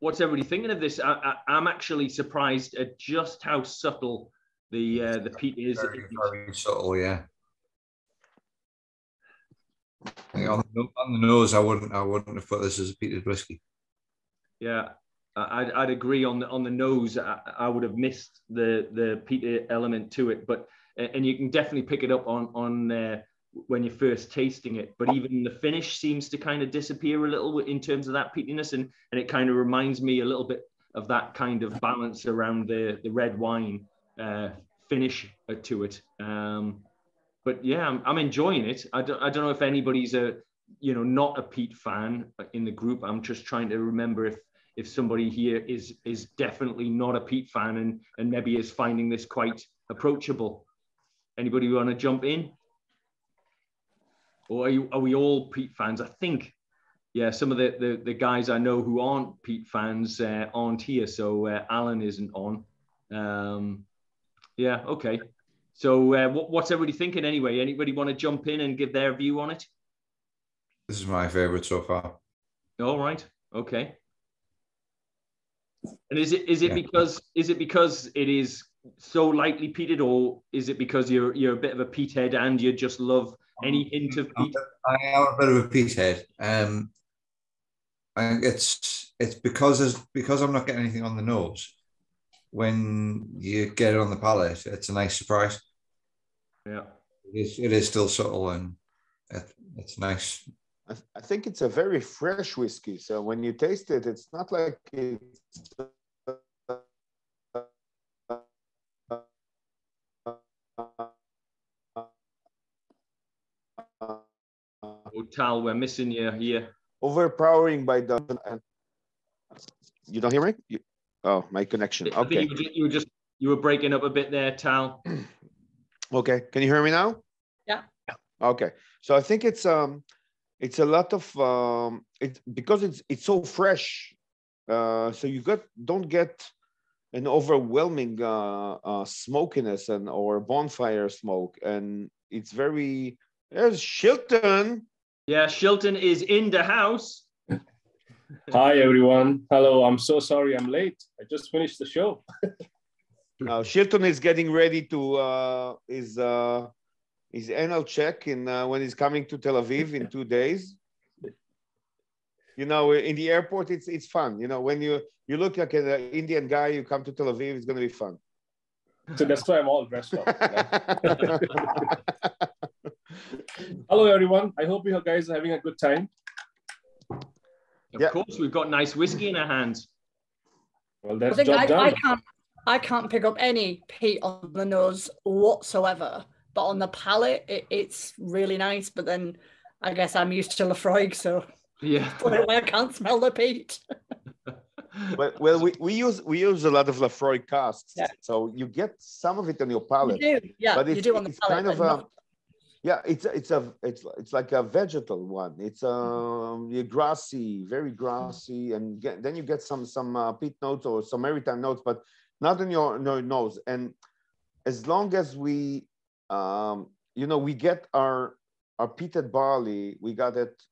What's everybody thinking of this? I, am actually surprised at just how subtle the uh, the peat is. Very, very subtle, yeah. On the, on the nose, I wouldn't, I wouldn't have put this as a peated whiskey. Yeah, I'd, I'd agree on the on the nose. I, I would have missed the the peat element to it, but and you can definitely pick it up on on uh, when you're first tasting it. But even the finish seems to kind of disappear a little in terms of that peatiness, and and it kind of reminds me a little bit of that kind of balance around the the red wine uh, finish to it. Um, but yeah, I'm, I'm enjoying it. I don't, I don't know if anybody's a, you know, not a peat fan in the group. I'm just trying to remember if if somebody here is is definitely not a peat fan and and maybe is finding this quite approachable. Anybody want to jump in? Or are you are we all peat fans? I think, yeah, some of the the, the guys I know who aren't peat fans uh, aren't here. So uh, Alan isn't on. Um, yeah, okay. So uh, what, what's everybody thinking anyway? Anybody want to jump in and give their view on it? This is my favorite so far. All right. Okay. And is it is it yeah. because is it because it is so lightly peated, or is it because you're you're a bit of a peat head and you just love any hint of peat? I am a bit of a peat head. Um, and it's it's because because I'm not getting anything on the nose. When you get it on the palate, it's a nice surprise. Yeah. It is, it is still subtle and it, it's nice. I, I think it's a very fresh whiskey. So when you taste it, it's not like it's. Oh, Tal, we're missing you here. Overpowering by the. You don't hear me? You, oh, my connection. Okay. You, you were just you were breaking up a bit there, Tal. Okay, can you hear me now? Yeah. Okay, so I think it's um, it's a lot of um, it because it's it's so fresh. Uh, so you got don't get an overwhelming uh, uh, smokiness and or bonfire smoke, and it's very. There's Shilton. Yeah, Shilton is in the house. Hi everyone. Hello. I'm so sorry I'm late. I just finished the show. Now Shilton is getting ready to uh, his uh, his annual check in uh, when he's coming to Tel Aviv in two days. You know, in the airport, it's it's fun. You know, when you you look like an Indian guy, you come to Tel Aviv, it's going to be fun. So that's why I'm all dressed up. Hello, everyone. I hope you guys are having a good time. Of yeah. course, we've got nice whiskey in our hands. Well, that's I, job I, done. I can't I can't pick up any peat on the nose whatsoever. But on the palate, it, it's really nice. But then I guess I'm used to Laphroaig, so yeah, I can't smell the peat. well, well, we, we use we use a lot of Laphroaig casks, yeah. so you get some of it on your palate. You do, yeah, but you do on the palate. Kind of a, yeah, it's it's a it's it's like a vegetal one. It's um grassy, very grassy, and get, then you get some some uh, peat notes or some maritime notes, but not in your, no, nose. And as long as we, um, you know, we get our our peated barley, we got it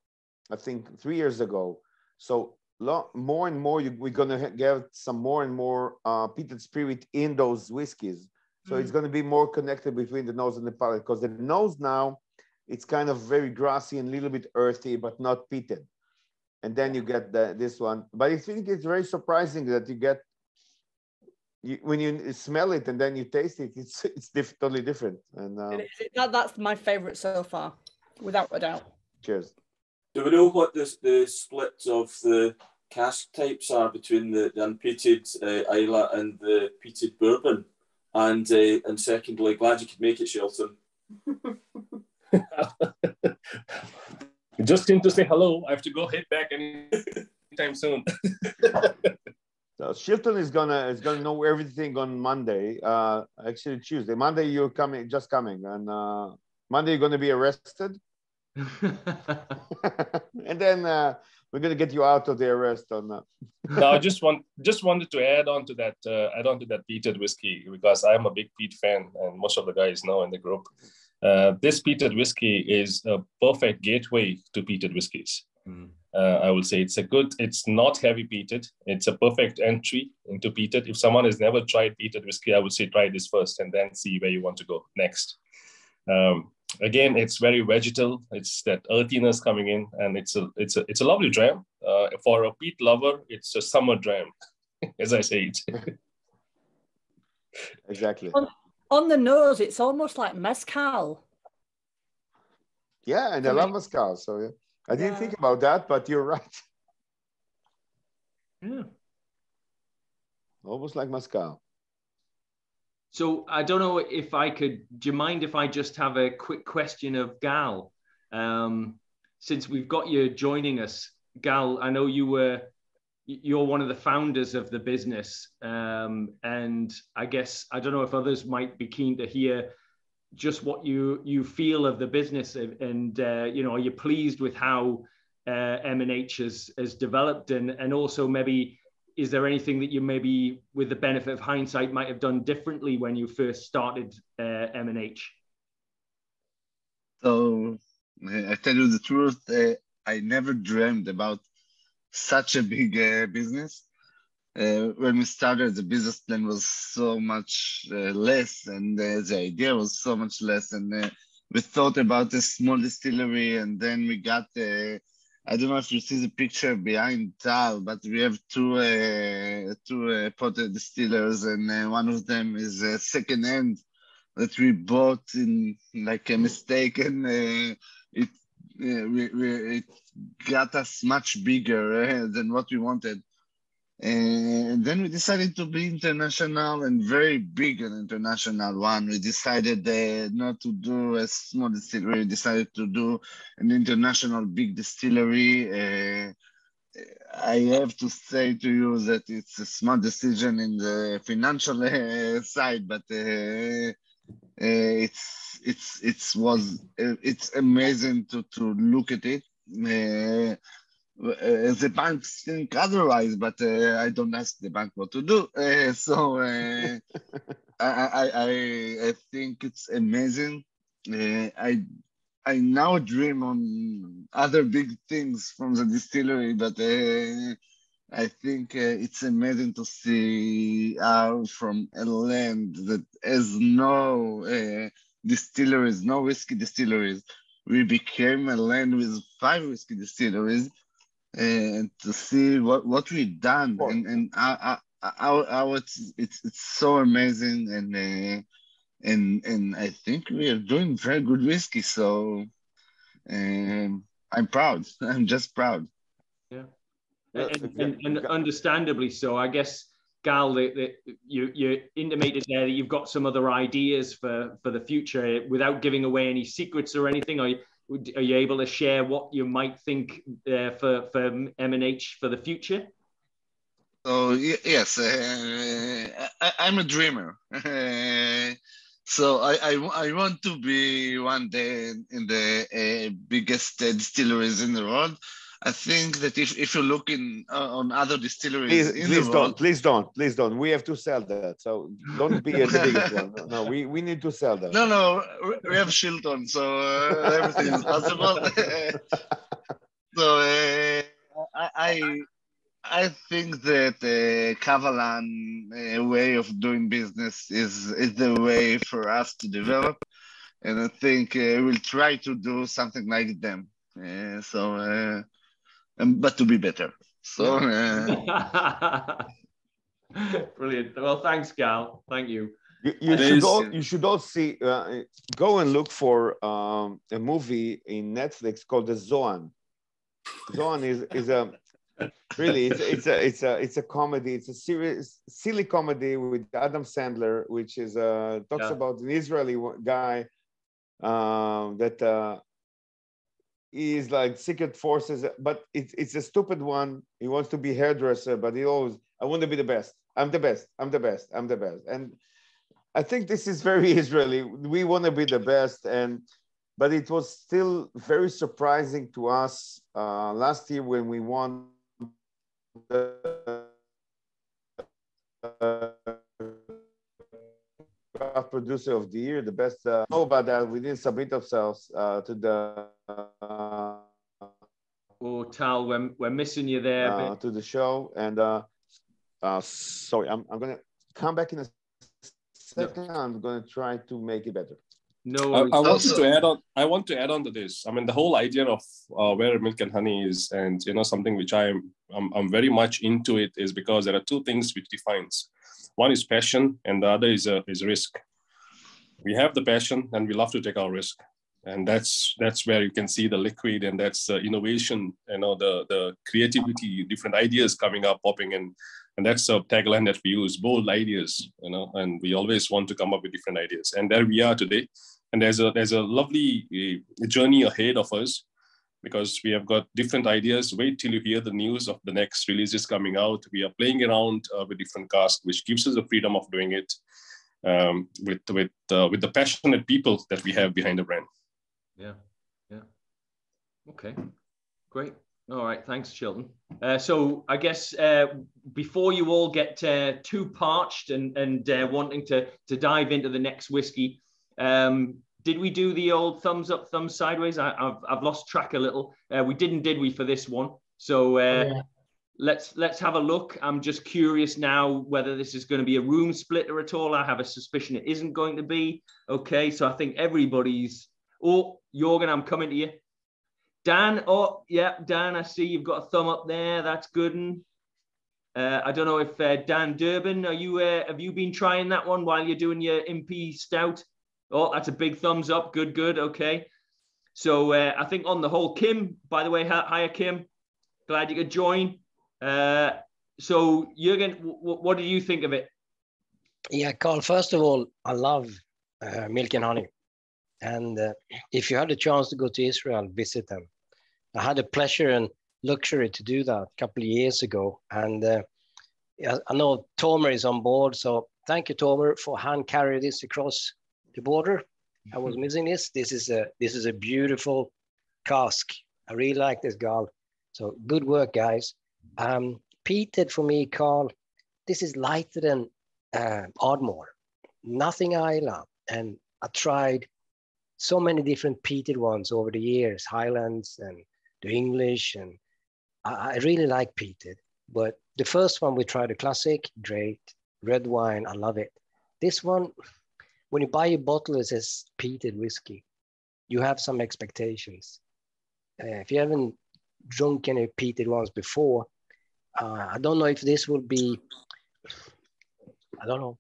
I think three years ago. So more and more, you, we're gonna get some more and more uh, peated spirit in those whiskeys. So mm. it's gonna be more connected between the nose and the palate because the nose now, it's kind of very grassy and a little bit earthy, but not peated. And then you get the, this one. But I think it's very surprising that you get you, when you smell it and then you taste it, it's it's diff- totally different. And uh, that, that's my favorite so far, without a doubt. Cheers. Do we know what the the splits of the cask types are between the, the unpeated uh, Islay and the peated bourbon? And uh, and secondly, glad you could make it, Shilton. Just in to say hello. I have to go head back anytime soon. So Shilton is gonna is gonna know everything on Monday. Uh, actually Tuesday. Monday you're coming, just coming, and uh, Monday you're gonna be arrested, and then uh, we're gonna get you out of the arrest on. Uh... no, I just want just wanted to add on to that uh, add on to that peated whiskey because I'm a big peat fan, and most of the guys know in the group. Uh, this peated whiskey is a perfect gateway to peated whiskeys. Mm uh, I would say it's a good, it's not heavy peated. It's a perfect entry into peated. If someone has never tried peated whiskey, I would say try this first and then see where you want to go next. Um, again, it's very vegetal. It's that earthiness coming in, and it's a it's a it's a lovely dram. Uh, for a peat lover, it's a summer dram, as I say it. exactly. On, on, the nose, it's almost like mezcal. Yeah, and I love mezcal, so yeah. I didn't yeah. think about that, but you're right. Yeah. Almost like mezcal. So I don't know if I could. Do you mind if I just have a quick question of Gal? Um, since we've got you joining us, Gal, I know you were you're one of the founders of the business, um, and I guess I don't know if others might be keen to hear just what you you feel of the business and uh, you know are you pleased with how uh, M&H has has developed and and also maybe is there anything that you maybe with the benefit of hindsight might have done differently when you first started uh, M&H so I tell you the truth uh, I never dreamed about such a big uh, business uh, when we started, the business plan was so much uh, less, and uh, the idea was so much less. And uh, we thought about a small distillery, and then we got. Uh, I don't know if you see the picture behind Tal, but we have two uh, two uh, potted distillers, and uh, one of them is a second hand that we bought in like a mistake, and uh, it we, we, it got us much bigger than what we wanted and then we decided to be international and very big an international one. We decided uh, not to do a small distillery, we decided to do an international big distillery. Uh, I have to say to you that it's a smart decision in the financial uh, side, but uh, uh, it's it's it's was uh, it's amazing to to look at it uh, the banks think otherwise, but uh, I don't ask the bank what to do. Uh, so uh, I, I, I, I think it's amazing. Uh, I I now dream on other big things from the distillery, but uh, I think it's amazing to see how from a land that has no distilleries, no whiskey distilleries, we became a land with five whiskey distilleries and to see what what we've done and and how, how, how it's it's it's so amazing and uh, and and I think we are doing very good whiskey. So um, I'm proud. I'm just proud. Yeah, and, and, and understandably so. I guess. Gal, that, that you you intimated there that you've got some other ideas for for the future without giving away any secrets or anything. Are you, are you able to share what you might think uh, for for M&H for the future? Oh yes, uh, I, am a dreamer. so I, I, I want to be one day in the uh, biggest distilleries in the world. I think that if, if you look in uh, on other distilleries, please, please don't, please don't, please don't. We have to sell that, so don't be a biggest one. No, we, we need to sell that. No, no, we have Shilton, so uh, everything is possible. So uh, I, I I think that the uh, Kavalan uh, way of doing business is is the way for us to develop, and I think uh, we'll try to do something like them. Uh, so, uh, um, but to be better. So. Uh, Brilliant. Well, thanks, Gal. Thank you. You, you should all you should all see go and look for um, a movie in Netflix called The Zohan. Zohan is is a really it's, it's, a it's a it's a comedy it's a serious silly comedy with adam sandler which is uh talks yeah. about an israeli guy um that uh is like secret forces but it's it's a stupid one. He wants to be hairdresser but he always i want to be the best. I'm the best. I'm the best. I'm the best. And i think this is very israeli. We want to be the best. And but it was still very surprising to us uh, last year when we won producer of the year, the best. Uh, know about that. We didn't submit ourselves uh, to the. Uh, oh, Tal, we're, we're missing you there. Uh, to the show, and uh, uh, sorry, I'm, I'm gonna come back in a second. I'm gonna try to make it better. No, I, I wanted to add on. I want to add on to this. I mean, the whole idea of uh, where milk and honey is, and you know, something which I'm, I'm I'm very much into it is because there are two things which defines. One is passion, and the other is a is risk. We have the passion, and we love to take our risk, and that's that's where you can see the liquid, and that's uh, innovation. You know, the the creativity, different ideas coming up, popping in, and that's a tagline that we use: bold ideas. You know, and we always want to come up with different ideas, and there we are today and there's a there's a lovely uh, journey ahead of us because we have got different ideas. Wait till you hear the news of the next releases coming out. We are playing around uh, with different cast which gives us the freedom of doing it um, with with uh, with the passionate people that we have behind the brand. Yeah. Yeah. Okay. Great. All right. Thanks Shilton uh, so i guess uh, before you all get uh, too parched and and wanting to to dive into the next whiskey um, did we do the old thumbs up, thumbs sideways? I, have I've lost track a little. Uh, we didn't, did we, for this one? So uh, yeah. let's let's have a look. I'm just curious now whether this is going to be a room splitter at all. I have a suspicion it isn't going to be. Okay, so I think everybody's. Oh, Jorgen, I'm coming to you. Dan, oh yeah, Dan, I see you've got a thumb up there. That's good. And uh, I don't know if uh, Dan Durbin, are you uh, have you been trying that one while you're doing your MP stout? Oh, that's a big thumbs up. Good, good. Okay. So uh, I think on the whole, Kim, by the way, hiya, Kim. Glad you could join. Uh, so, Jürgen, what do you think of it? Yeah, Carl, first of all, I love uh, milk and honey. And uh, if you had a chance to go to Israel, visit them. I had a pleasure and luxury to do that a couple of years ago. And uh, I know Tomer is on board. So thank you, Tomer, for hand carrying this across the border. I was mm-hmm. missing this. This is a this is a beautiful cask. I really like this Carl. So good work, guys. Um, peated for me, Carl. This is lighter than uh, Ardmore. Nothing I love. And I tried so many different peated ones over the years, Highlands and the English, and I, I really like peated. But the first one we tried, the classic, great. Red wine, I love it. This one, when you buy a bottle that says peated whiskey, you have some expectations. Uh, if you haven't drunk any peated ones before, uh, I don't know if this will be, I don't know,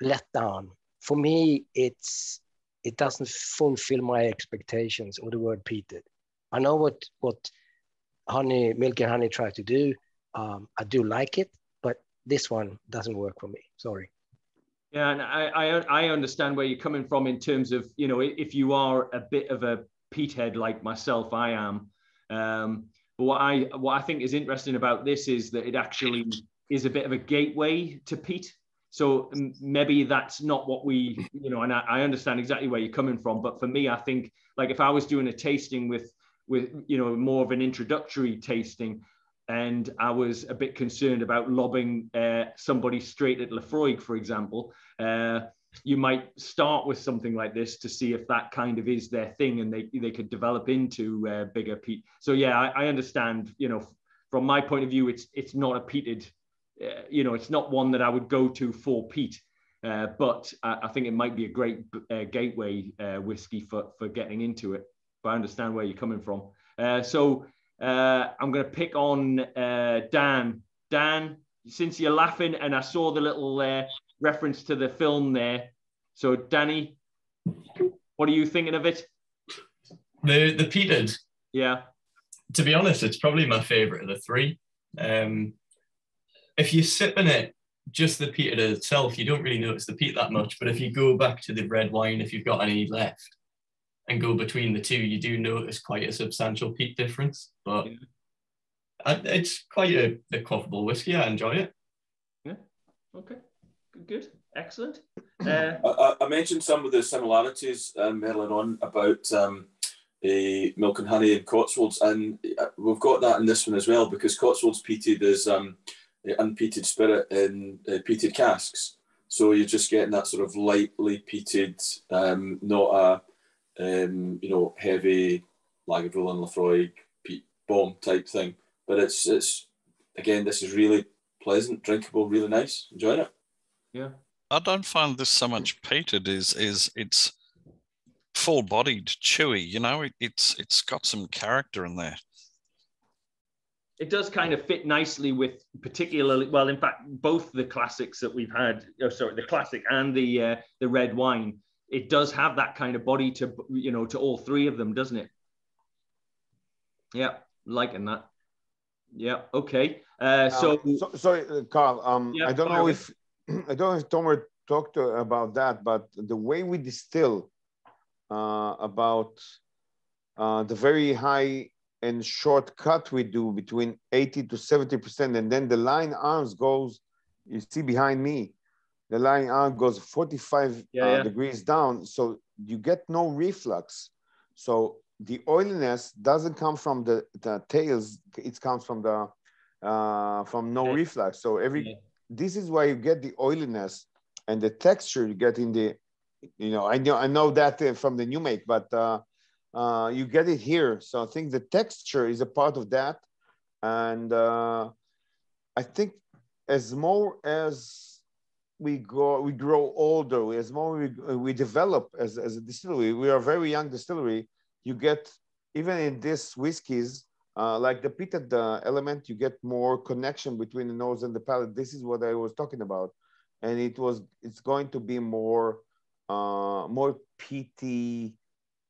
let down. For me, it's it doesn't fulfill my expectations of the word peated. I know what what honey, milk and honey try to do. Um, I do like it, but this one doesn't work for me. Sorry. Yeah, and I, I, I understand where you're coming from in terms of you know if you are a bit of a peat head like myself, I am. Um, but what I what I think is interesting about this is that it actually is a bit of a gateway to peat. So maybe that's not what we you know, and I, I understand exactly where you're coming from. But for me, I think like if I was doing a tasting with with you know more of an introductory tasting, and I was a bit concerned about lobbing uh, somebody straight at Laphroaig, for example. Uh, you might start with something like this to see if that kind of is their thing and they, they could develop into uh, bigger peat. So yeah, I, I, understand, you know, from my point of view, it's, it's not a peated, uh, you know, it's not one that I would go to for peat. Uh, but I, I, think it might be a great gateway whiskey for, for getting into it. But I understand where you're coming from. Uh, I'm going to pick on Dan. Dan, since you're laughing and I saw the little reference to the film there. So, Danny, what are you thinking of it? The the peated. Yeah. To be honest, it's probably my favorite of the three. Um, if you sip in it, just the peat itself, you don't really notice the peat that much. But if you go back to the red wine, if you've got any left, and go between the two, you do notice quite a substantial peat difference. But yeah. it's quite a, a quaffable whiskey. I enjoy it. Yeah. Okay good, excellent. Uh, I, I, mentioned some of the similarities um, earlier on about um, the milk and honey and Cotswolds, and uh, we've got that in this one as well because Cotswolds peated is um, unpeated spirit in uh, peated casks. So you're just getting that sort of lightly peated, um, not a um, you know heavy Lagavulin Laphroaig peat bomb type thing. But it's it's again this is really pleasant, drinkable, really nice. Enjoying it. Yeah. I don't find this so much peated. Is is it's full bodied, chewy. You know, it, it's it's got some character in there. It does kind of fit nicely with particularly well. In fact, both the classics that we've had, oh, sorry, the classic and the uh, the red wine. It does have that kind of body to you know to all three of them, doesn't it? Yeah, liking that. Yeah. Okay. Uh, so, um, so sorry, uh, Carl. Um, yeah, I don't know if I don't know if Tomer talked to, about that, but the way we distill uh, about uh, the very high and short cut we do between 80 to 70%, and then the line arms goes, you see behind me, the line arm goes 45 yeah, uh, yeah. degrees down. So you get no reflux. So the oiliness doesn't come from the, the tails, it comes from the uh, from no reflux. So every this is why you get the oiliness and the texture you get in the, you know, I know I know that uh, from the new make, but uh, uh, you get it here. So I think the texture is a part of that, and uh, I think as more as we go, we grow older, as more we, we develop as, as a distillery, we are a very young distillery. You get even in these whiskeys, uh, like the peated uh, element, you get more connection between the nose and the palate. This is what I was talking about, and it was it's going to be more uh, more peaty,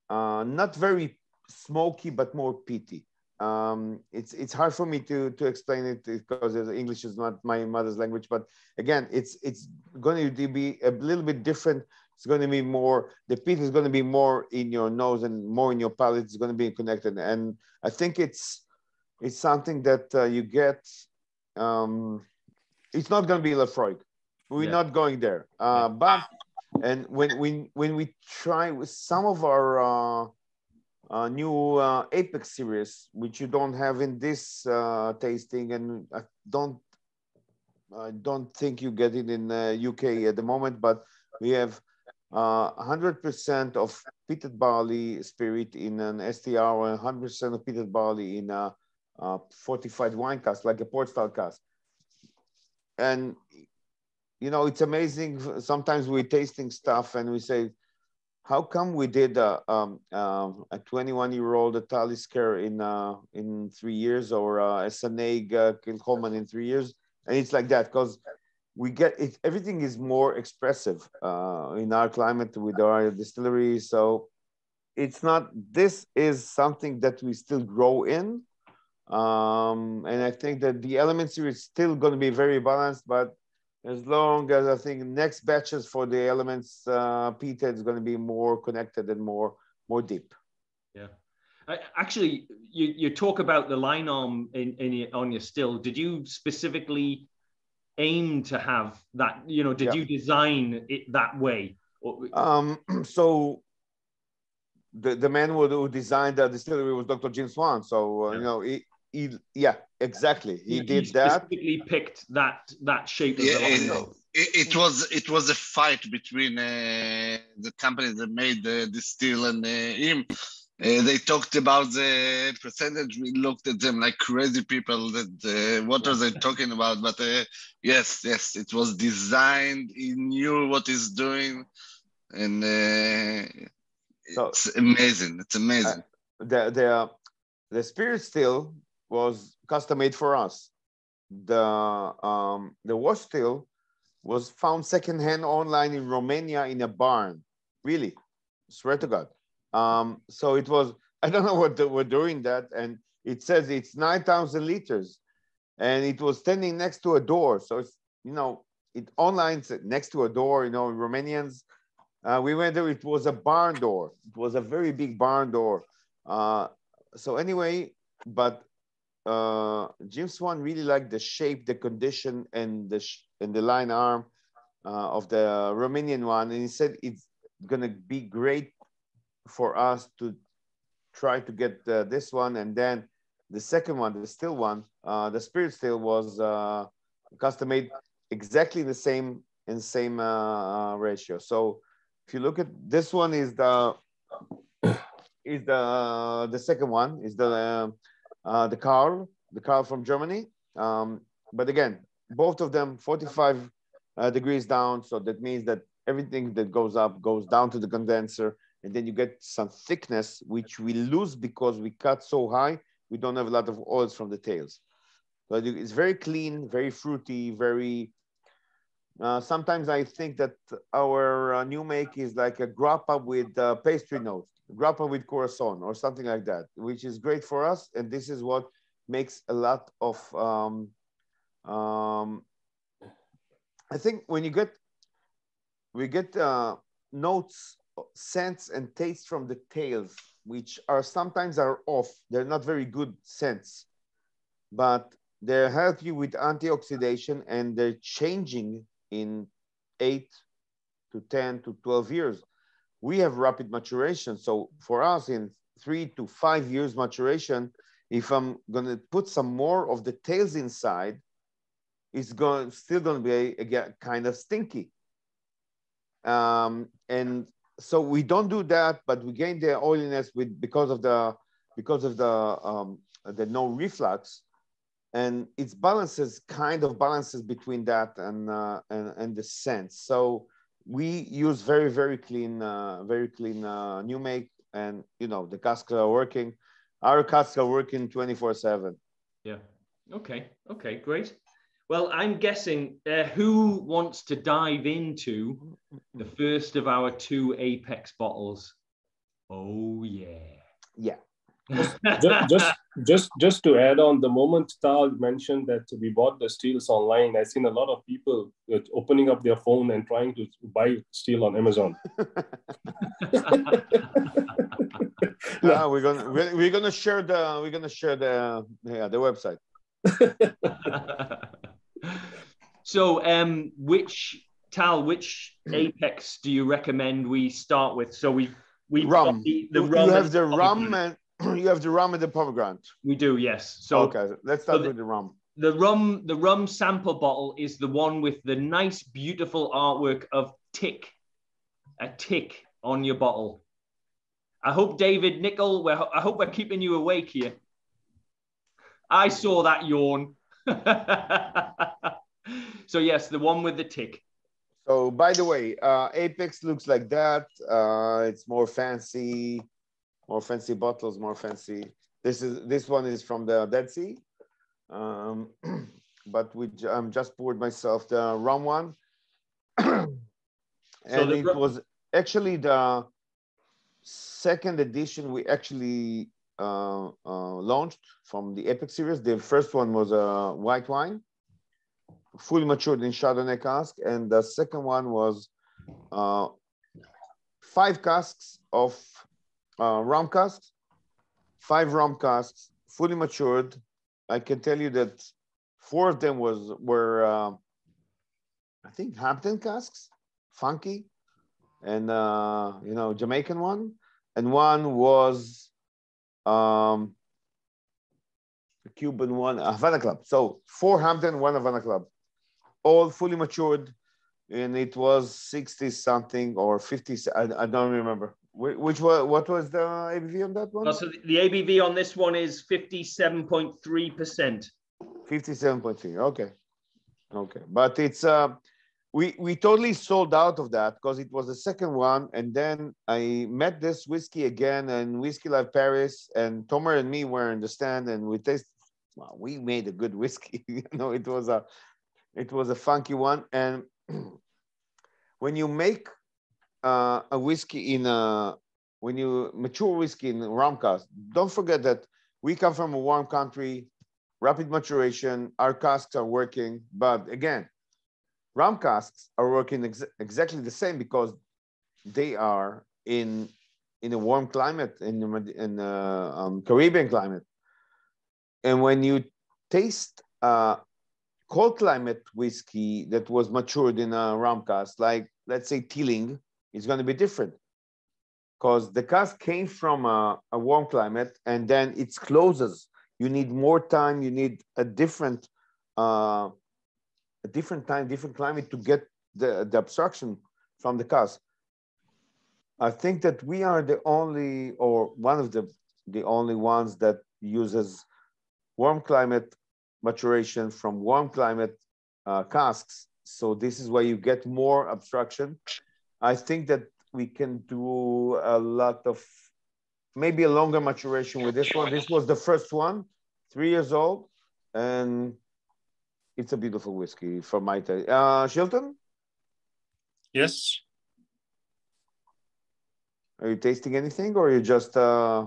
uh, not very smoky, but more peaty. Um, it's it's hard for me to to explain it because English is not my mother's language. But again, it's it's going to be a little bit different it's going to be more, the peat is going to be more in your nose and more in your palate. It's going to be connected. And I think it's, it's something that uh, you get, um, it's not going to be Laphroaig. We're yeah. not going there. Uh, but, and when, when, when we try with some of our uh, uh, new uh, Apex series, which you don't have in this uh, tasting, and I don't, I don't think you get it in UK uh, at the moment, but we have 100% uh, of peated barley spirit in an STR or 100% of peated barley in a, a, fortified wine cask, like a port style cask. And, you know, it's amazing. Sometimes we're tasting stuff and we say, how come we did a, um, uh, a 21 year old Talisker in, uh, in three years or uh, a Sanaig uh, Kilchoman in three years? And it's like that because we get it everything is more expressive uh, in our climate with our distillery so it's not this is something that we still grow in um, and i think that the elements here is still going to be very balanced but as long as i think next batches for the elements uh, peated is going to be more connected and more more deep yeah actually you, you talk about the line arm in, in on your still did you specifically aim to have that? You know, did yeah. you design it that way? Um, so the, the man who, who designed the distillery was Dr. Jim Swan. So, uh, yeah. you know, he, he, yeah, exactly. He, he did that. Specifically picked that that shape. Yeah, it, it, was it was a fight between uh, the company that made the, the steel and uh, him. Uh, they talked about the percentage. We looked at them like crazy people. That uh, what are they talking about? But uh, yes, yes, it was designed. He knew what he's doing, and uh, so, it's amazing. It's amazing. Uh, the the the spirit steel was custom made for us. The um, the wash steel was found secondhand online in Romania in a barn. Really, swear to God. Um, so it was, I don't know what they were doing that. And it says it's 9,000 liters and it was standing next to a door. So it's, you know, it online next to a door, you know, Romanians, uh, we went there, it was a barn door. It was a very big barn door. Uh, so anyway, but uh, Jim Swan really liked the shape, the condition, and the and the line arm uh, of the Romanian one, and he said it's gonna be great for us to try to get uh, this one. And then the second one, the steel one, uh, the spirit steel was uh, custom made exactly the same the same uh, uh, ratio. So if you look at this one is the is the the second one is the uh, the Carl the Carl from Germany. Um, but again, both of them 45 degrees down. So that means that everything that goes up goes down to the condenser and then you get some thickness, which we lose because we cut so high, we don't have a lot of oils from the tails. But it's very clean, very fruity, very, uh, sometimes I think that our uh, new make is like a grappa with uh, pastry note, grappa with croissant or something like that, which is great for us. And this is what makes a lot of, um, um, I think when you get, we get uh, notes scents and tastes from the tails, which are sometimes are off. They're not very good scents, but they help you with antioxidation and they're changing in eight to 10 to 12 years. We have rapid maturation. So for us in three to five years maturation, if I'm gonna put some more of the tails inside, it's going still gonna be a, a kind of stinky. Um, and so we don't do that, but we gain the oiliness with because of the because of the um, the no reflux, and it balances kind of balances between that and uh, and, and the scent. So we use very very clean uh, very clean uh, new make, and you know the casks are working. Our casks are working twenty four seven. Yeah. Okay. Okay. Great. Well, I'm guessing uh, who wants to dive into the first of our two Apex bottles? Oh yeah, yeah. just, just, just, just to add on, the moment Tal mentioned that we bought the steels online, I've seen a lot of people uh, opening up their phone and trying to buy steel on Amazon. no, we're gonna we're, we're, gonna share the we're gonna share the yeah the website. so, um, which Tal, which apex do you recommend we start with? So we we rum. The, the rum you have the rum and you have the rum and the pomegranate. We do, yes. So okay, let's start so the, with the rum. The rum, the rum sample bottle is the one with the nice, beautiful artwork of tick, a tick on your bottle. I hope David Nickel, I hope we're keeping you awake here. I saw that yawn. so yes, the one with the tick. So by the way, uh, Apex looks like that. Uh, it's more fancy, more fancy bottles, more fancy. This is this one is from the Dead Sea, um, but we I'm just poured myself the rum one, and so it was actually the second edition we actually uh, uh, launched from the Apex series. The first one was a white wine, fully matured in Chardonnay cask, and the second one was uh, five casks of uh, casks, five rum casks, fully matured. I can tell you that four of them was were uh, I think Hampden casks, funky, and uh, you know Jamaican one, and one was um, the Cuban one, Havana Club. So four Hampden, one Havana Club, all fully matured, and it was 60 something or 50. I, I don't remember. Which was what was the ABV on that one? Oh, so the ABV on this one is 57.3%. 57.3. Okay. Okay. But it's uh we we totally sold out of that because it was the second one and then i met this whiskey again and whiskey live paris and tomer and me were in the stand and we tasted well, we made a good whiskey you know it was a it was a funky one and when you make uh, a whiskey in a when you mature whiskey in rum cask don't forget that we come from a warm country rapid maturation our casks are working but again rum casks are working ex exactly the same because they are in in a warm climate in in uh, um, Caribbean climate, and when you taste uh, cold climate whiskey that was matured in a rum cask, like let's say Teeling, is going to be different because the cask came from a, a warm climate and then it closes. You need more time. You need a different uh, a different time, different climate to get the, the abstraction from the cask. I think that we are the only, or one of the, the only ones that uses warm climate maturation from warm climate uh, casks. So this is where you get more abstraction. I think that we can do a lot of, maybe a longer maturation with this one. This was the first one, three years old. And it's a beautiful whiskey from my taste. Uh, Shilton? Yes. Are you tasting anything or are you just... Uh...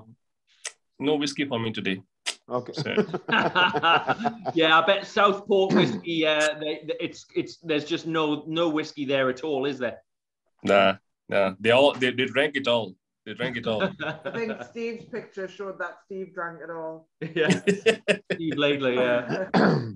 No whiskey for me today. Okay. So. yeah, I bet Southport whiskey. Uh, they, it's it's there's just no no whiskey there at all, is there? Nah, nah. They all they, they drank it all. They drank it all. I think Steve's picture showed that Steve drank it all. Yeah, Steve Laidley. Yeah.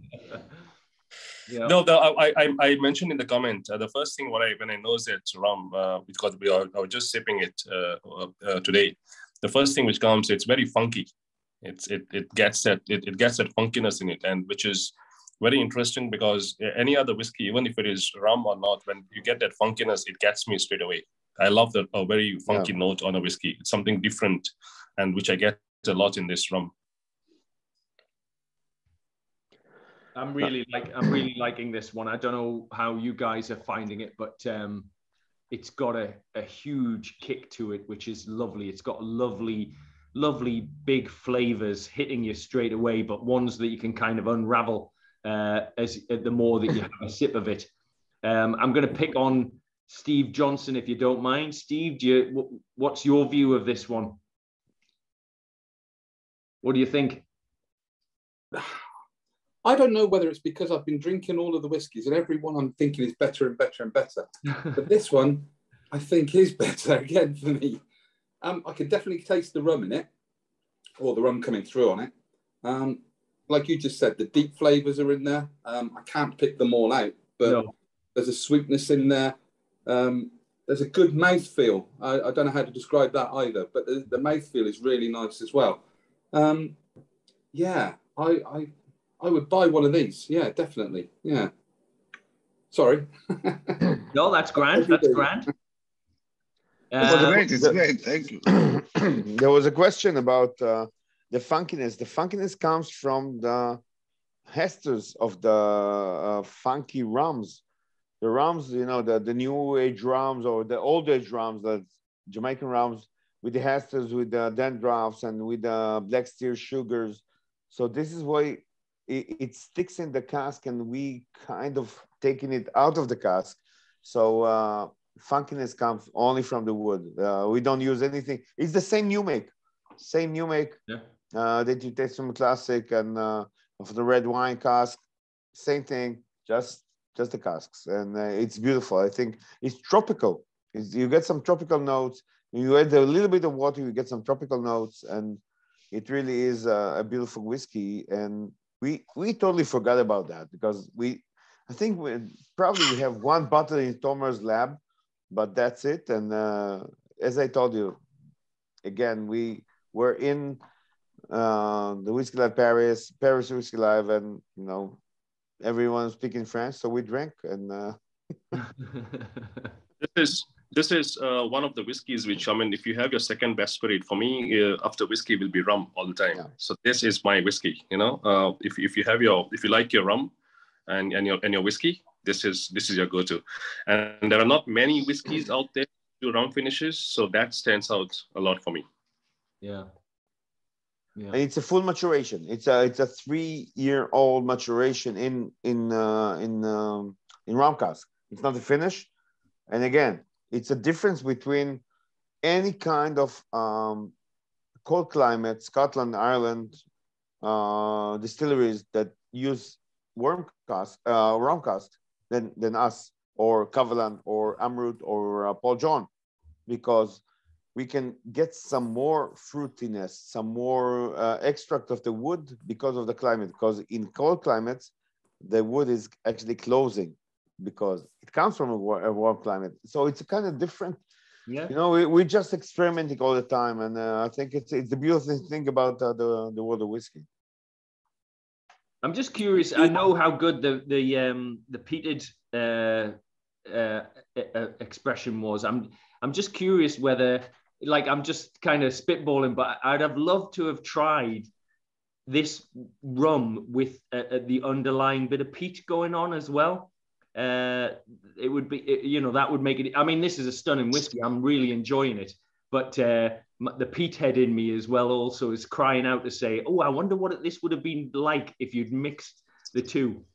Yeah. No, the, I, I, I mentioned in the comment uh, the first thing what I when I noticed it rum uh, because we are I was just sipping it uh, uh, today. The first thing which comes it's very funky. It's it it gets that it, it gets that funkiness in it and which is very interesting because any other whiskey even if it is rum or not when you get that funkiness it gets me straight away. I love that a very funky yeah. note on a whiskey. It's something different and which I get a lot in this rum. I'm really like I'm really liking this one. I don't know how you guys are finding it, but um, it's got a, a huge kick to it, which is lovely. It's got lovely, lovely big flavors hitting you straight away, but ones that you can kind of unravel uh, as the more that you have a sip of it. Um, I'm going to pick on Steve Johnson if you don't mind. Steve, do you, what's your view of this one? What do you think? I don't know whether it's because I've been drinking all of the whiskies and every one I'm thinking is better and better and better. but this one, I think is better again for me. Um, I can definitely taste the rum in it, or the rum coming through on it. Um, like you just said, the deep flavors are in there. Um, I can't pick them all out, but no. there's a sweetness in there. Um, there's a good mouth feel. I, I, don't know how to describe that either, but the, the mouth feel is really nice as well. Um, yeah, I, I I would buy one of these. Yeah, definitely. Yeah. Sorry. no, that's grand. That's grand. Uh, great. It's great. Thank you. there was a question about uh, the funkiness. The funkiness comes from the esters of the uh, funky rums. The rums, you know, the, the new age rums or the old age rums, the Jamaican rums with the esters, with the dendrops and with the black steer sugars. So this is why it, it, sticks in the cask and we kind of taking it out of the cask. So uh, funkiness comes only from the wood. Uh, we don't use anything. It's the same new make, same new make yeah. That you taste from classic and uh, of the red wine cask. Same thing, just just the casks, and uh, it's beautiful. I think it's tropical. It's, you get some tropical notes. You add a little bit of water, you get some tropical notes, and it really is a, a beautiful whiskey. And we we totally forgot about that because we I think we probably we have one bottle in Tomer's lab, but that's it. And uh, as I told you, again, we were in uh, the Whiskey Live Paris, Paris Whiskey Live, and you know, everyone speaking French, so we drank, and uh, this is this is uh, one of the whiskeys which I mean, if you have your second best spirit, for me, uh, after whiskey will be rum all the time. Yeah. So this is my whiskey. You know, uh, if if you have your if you like your rum, and and your and your whiskey, this is this is your go-to. And there are not many whiskeys out there do rum finishes, so that stands out a lot for me. Yeah. Yeah. And it's a full maturation. It's a it's a three year old maturation in in uh, in um, in rum cask. It's not a finish. And again, it's a difference between any kind of um, cold climate, Scotland, Ireland uh, distilleries that use worm cask, uh, rum cask than, than us or Kavalan or Amrut or uh, Paul John, because we can get some more fruitiness, some more uh, extract of the wood because of the climate. Because in cold climates, the wood is actually closing because it comes from a, a warm climate. So it's a kind of different. Yeah. You know, we, we're just experimenting all the time, and uh, I think it's it's the beautiful thing about uh, the the world of whiskey. I'm just curious. I know how good the the um the peated uh, uh, uh, expression was. I'm I'm just curious whether like I'm just kind of spitballing, but I'd have loved to have tried this rum with uh, uh the underlying bit of peat going on as well uh, it would be, it, you know, that would make it. I mean, this is a stunning whiskey. I'm really enjoying it. But uh, the peat head in me as well also is crying out to say, oh, I wonder what this would have been like if you'd mixed the two.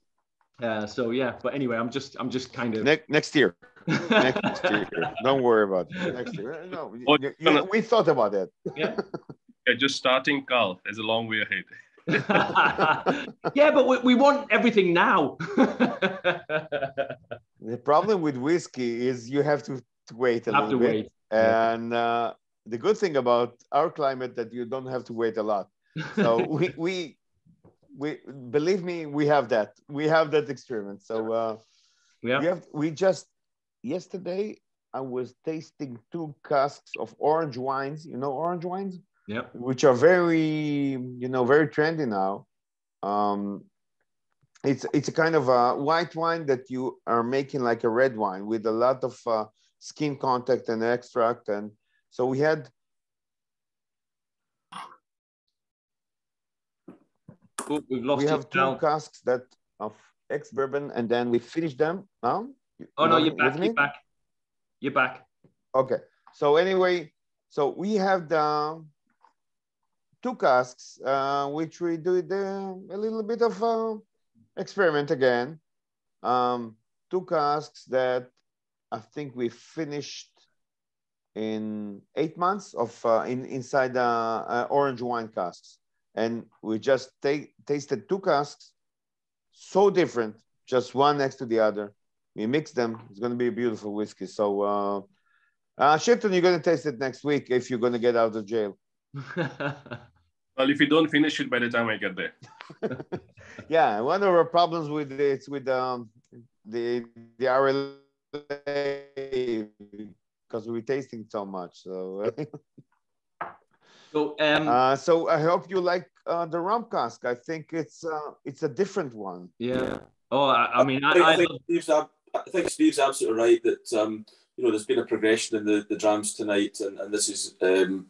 Uh, so yeah, but anyway, I'm just I'm just kind of next next year. Next year. Don't worry about it. Next year. No, you, you, we thought about that. Yeah. yeah, just starting, Carl. There's a long way ahead. yeah, but we, we want everything now. the problem with whiskey is you have to, to wait a have little bit. Wait. And uh, the good thing about our climate that you don't have to wait a lot. So we, we we believe me, we have that. We have that experiment. So uh, yeah. we have we just yesterday I was tasting two casks of orange wines. You know orange wines? yeah, which are very you know very trendy now. Um, it's it's a kind of a white wine that you are making like a red wine with a lot of uh, skin contact and extract, and so we had. we've lost we have two now. casks that of ex bourbon, and then we finish them now. Oh no, you're back. You're back. You're back. Okay. So anyway, so we have the two casks, uh, which we do uh, a little bit of uh, experiment again. Um, two casks that I think we finished in eight months of uh, in inside uh, orange wine casks, and we just take, tasted two casks, so different, just one next to the other. We mix them. It's going to be a beautiful whiskey. So, uh, uh, Shilton, you're going to taste it next week if you're going to get out of jail. Well, if you don't finish it by the time I get there. yeah, one of our problems with it's with um, the the RLA because we're tasting so much. So. so, um, uh, so I hope you like uh, the rum cask. I think it's uh, it's a different one. Yeah. Oh, I, I mean, I, I, I, think Steve's, I think Steve's absolutely right that um, you know there's been a progression in the the drams tonight, and, and this is um,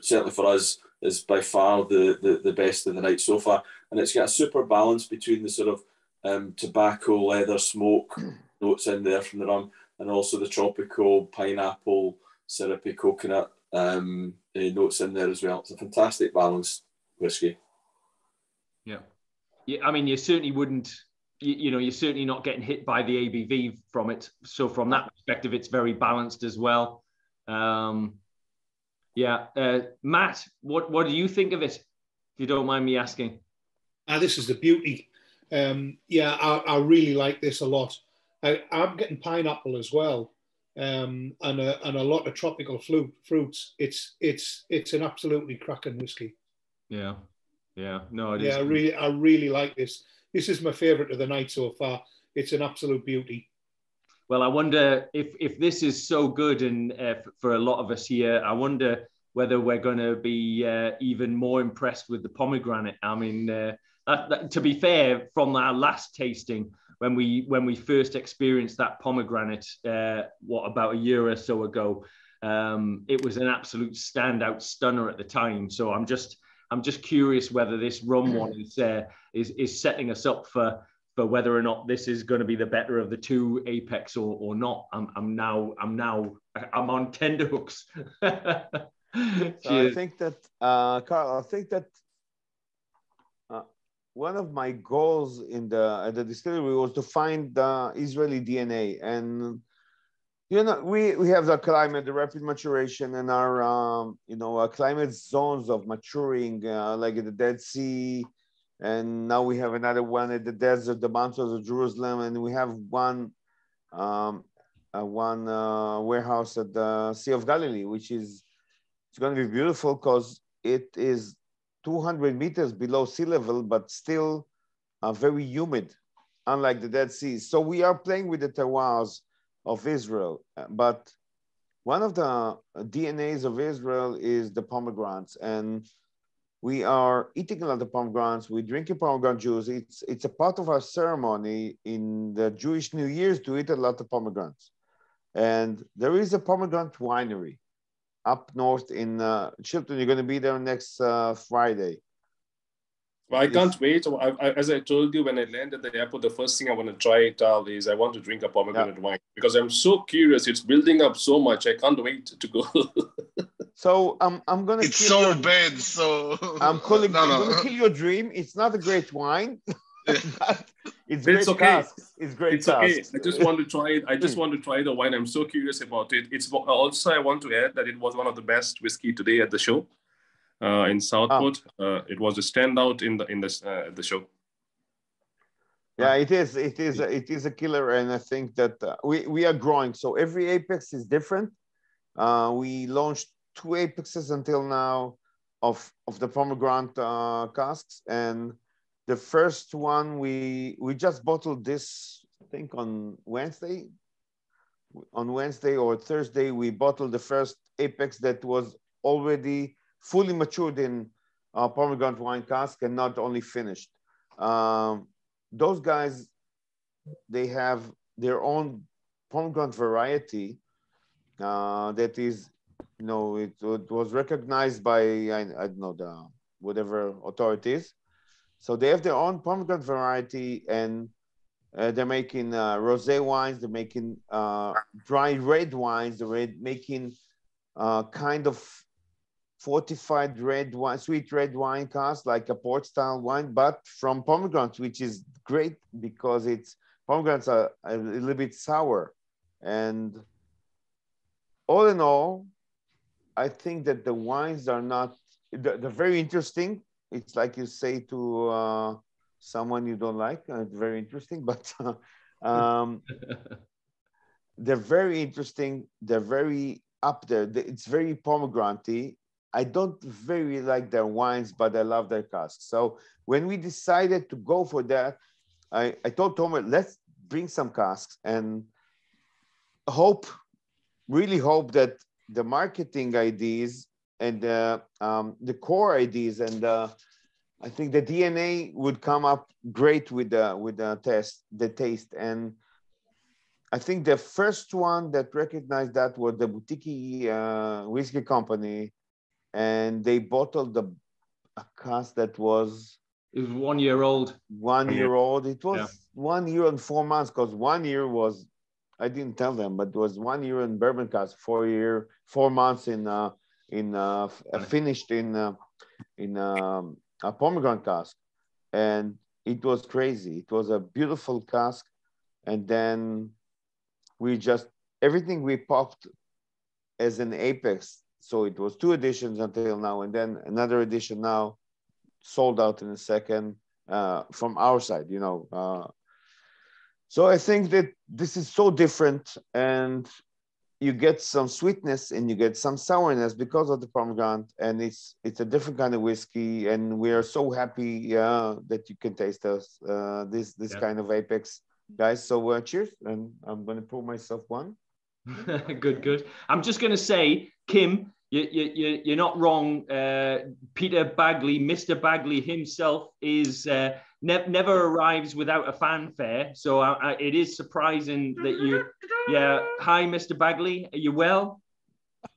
certainly for us is by far the, the, the best of the night so far. And it's got a super balance between the sort of um, tobacco, leather, smoke notes in there from the rum, and also the tropical, pineapple, syrupy coconut um, uh, notes in there as well. It's a fantastic balanced whiskey. Yeah. Yeah, I mean, you certainly wouldn't, you, you know, you're certainly not getting hit by the ABV from it. So from that perspective, it's very balanced as well. Um, yeah, uh, Matt, what what do you think of it? If you don't mind me asking. Ah, this is the beauty. Um, yeah, I, I, really like this a lot. I, am getting pineapple as well, um, and a, and a lot of tropical fruit, fruits. It's it's it's an absolutely cracking whiskey. Yeah, yeah, no, yeah, I really I really like this. This is my favourite of the night so far. It's an absolute beauty. Well, I wonder if if this is so good and uh, for a lot of us here, I wonder whether we're going to be uh, even more impressed with the pomegranate. I mean, uh, that, that, to be fair, from our last tasting, when we when we first experienced that pomegranate, uh, what about a year or so ago. Um, it was an absolute standout stunner at the time. So I'm just I'm just curious whether this rum one is uh, is is setting us up for for whether or not this is going to be the better of the two apex or, or not. I'm, I'm now I'm now I'm on tender hooks. so I think that uh, Carl, I think that uh, one of my goals in the at the distillery was to find the Israeli DNA and you know we we have the climate the rapid maturation and our um, you know uh, climate zones of maturing uh, like the dead sea. And now we have another one at the desert the mountains of jerusalem. And we have one um, uh, one uh, warehouse at the sea of galilee which is it's going to be beautiful because it is 200 meters below sea level but still uh, very humid unlike the dead sea. So we are playing with the terroirs of Israel. But one of the DNAs of Israel is the pomegranates. And we are eating a lot of pomegranates. We drink a pomegranate juice. It's, it's a part of our ceremony in the Jewish New Year's to eat a lot of pomegranates. And there is a pomegranate winery up north in uh, Shilton. You're going to be there next uh, Friday. Well, I can't wait. I, I, as I told you when I landed at the airport, the first thing I want to try, Tal, is I want to drink a pomegranate yeah. wine because I'm so curious. It's building up so much. I can't wait to go. so um, I'm gonna. It's so your, bad. So I'm calling. no, no. I'm gonna kill your dream. It's not a great wine. it's, it's okay. It's great. It's okay. I just want to try it. I just want to try the wine. I'm so curious about it. It's also I want to add that it was one of the best whiskey today at the show uh, in Southport. Oh. Uh, it was a standout in the in the uh, the show. Yeah, it is. It is. It is a killer, and I think that uh, we we are growing. So every apex is different. Uh, we launched two apexes until now of of the pomegranate uh, casks, and the first one we we just bottled this. I think on Wednesday. On Wednesday or Thursday, we bottled the first apex that was already fully matured in uh, pomegranate wine cask and not only finished. Um, those guys, they have their own pomegranate variety uh, that is, you know, it, it was recognized by, I, I, don't know, the whatever authorities. So they have their own pomegranate variety and uh, they're making uh, rosé wines, they're making uh, dry red wines, they're making uh, kind of fortified red wine, sweet red wine cask, like a port style wine, but from pomegranate, which is great because it's pomegranates are a little bit sour. And all in all, I think that the wines are not, they're, they're very interesting. It's like you say to uh, someone you don't like, uh, it's very interesting, but um, they're very interesting. They're very up there. It's very pomegranate I don't very like their wines, but I love their casks. So when we decided to go for that, I, I told Tomer, let's bring some casks and hope, really hope that the marketing ideas and the, um, the core ideas and uh, I think the DNA would come up great with the with the test, the taste. And I think the first one that recognized that was the Boutique uh, whiskey company and they bottled the a cask that was it was one year old. One year old. It was yeah. one year and four months because one year was I didn't tell them, but it was one year in bourbon cask, four year, four months in uh, in uh, finished in uh, in um, a pomegranate cask, and it was crazy. It was a beautiful cask, and then we just everything we popped as an apex so it was two editions until now, and then another edition now, sold out in a second uh, from our side. You know, uh, so I think that this is so different, and you get some sweetness and you get some sourness because of the pomegranate, and it's it's a different kind of whiskey, and we are so happy uh, that you can taste us uh, this this yeah. kind of apex, guys. So uh, cheers, and I'm gonna pour myself one. good, good. I'm just going to say, Kim, you, you, you're not wrong. Uh, Peter Bagley, Mr. Bagley himself, is uh, ne- never arrives without a fanfare. So I, I, it is surprising that you, yeah. Hi, Mr. Bagley. Are you well?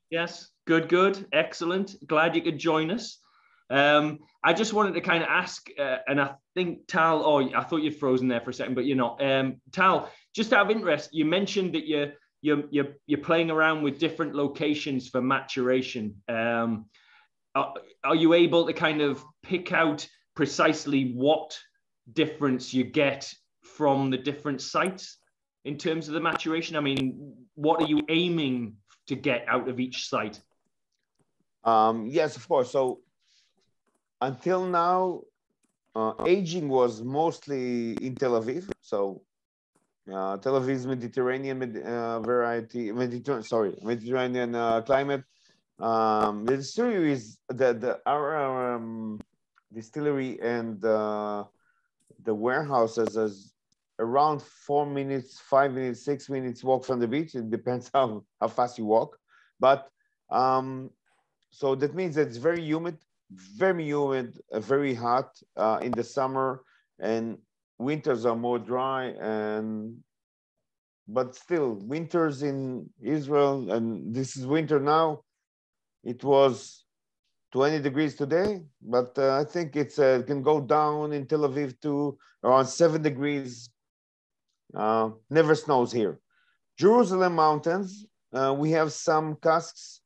Yes. Good, good. Excellent. Glad you could join us. Um, I just wanted to kind of ask, uh, and I think Tal, oh, I thought you'd frozen there for a second, but you're not. Um, Tal, just out of interest, you mentioned that you're, you're, you're, you're playing around with different locations for maturation. Um, are, are you able to kind of pick out precisely what difference you get from the different sites in terms of the maturation? I mean, what are you aiming to get out of each site? Um, yes, of course. So until now, uh, aging was mostly in Tel Aviv. So uh, Tel Aviv's Mediterranean uh, variety, Mediterranean, sorry, Mediterranean uh, climate. Um, the distillery is the, the our um, distillery and uh, the warehouses is around four minutes, five minutes, six minutes walk from the beach. It depends how, how fast you walk. But um, so that means that it's very humid, very humid, uh, very hot uh, in the summer, and winters are more dry. And but still, winters in Israel, and this is winter now. It was 20 degrees today, but uh, I think it's uh, it can go down in Tel Aviv to around seven degrees. Uh, never snows here. Jerusalem mountains, uh, we have some casks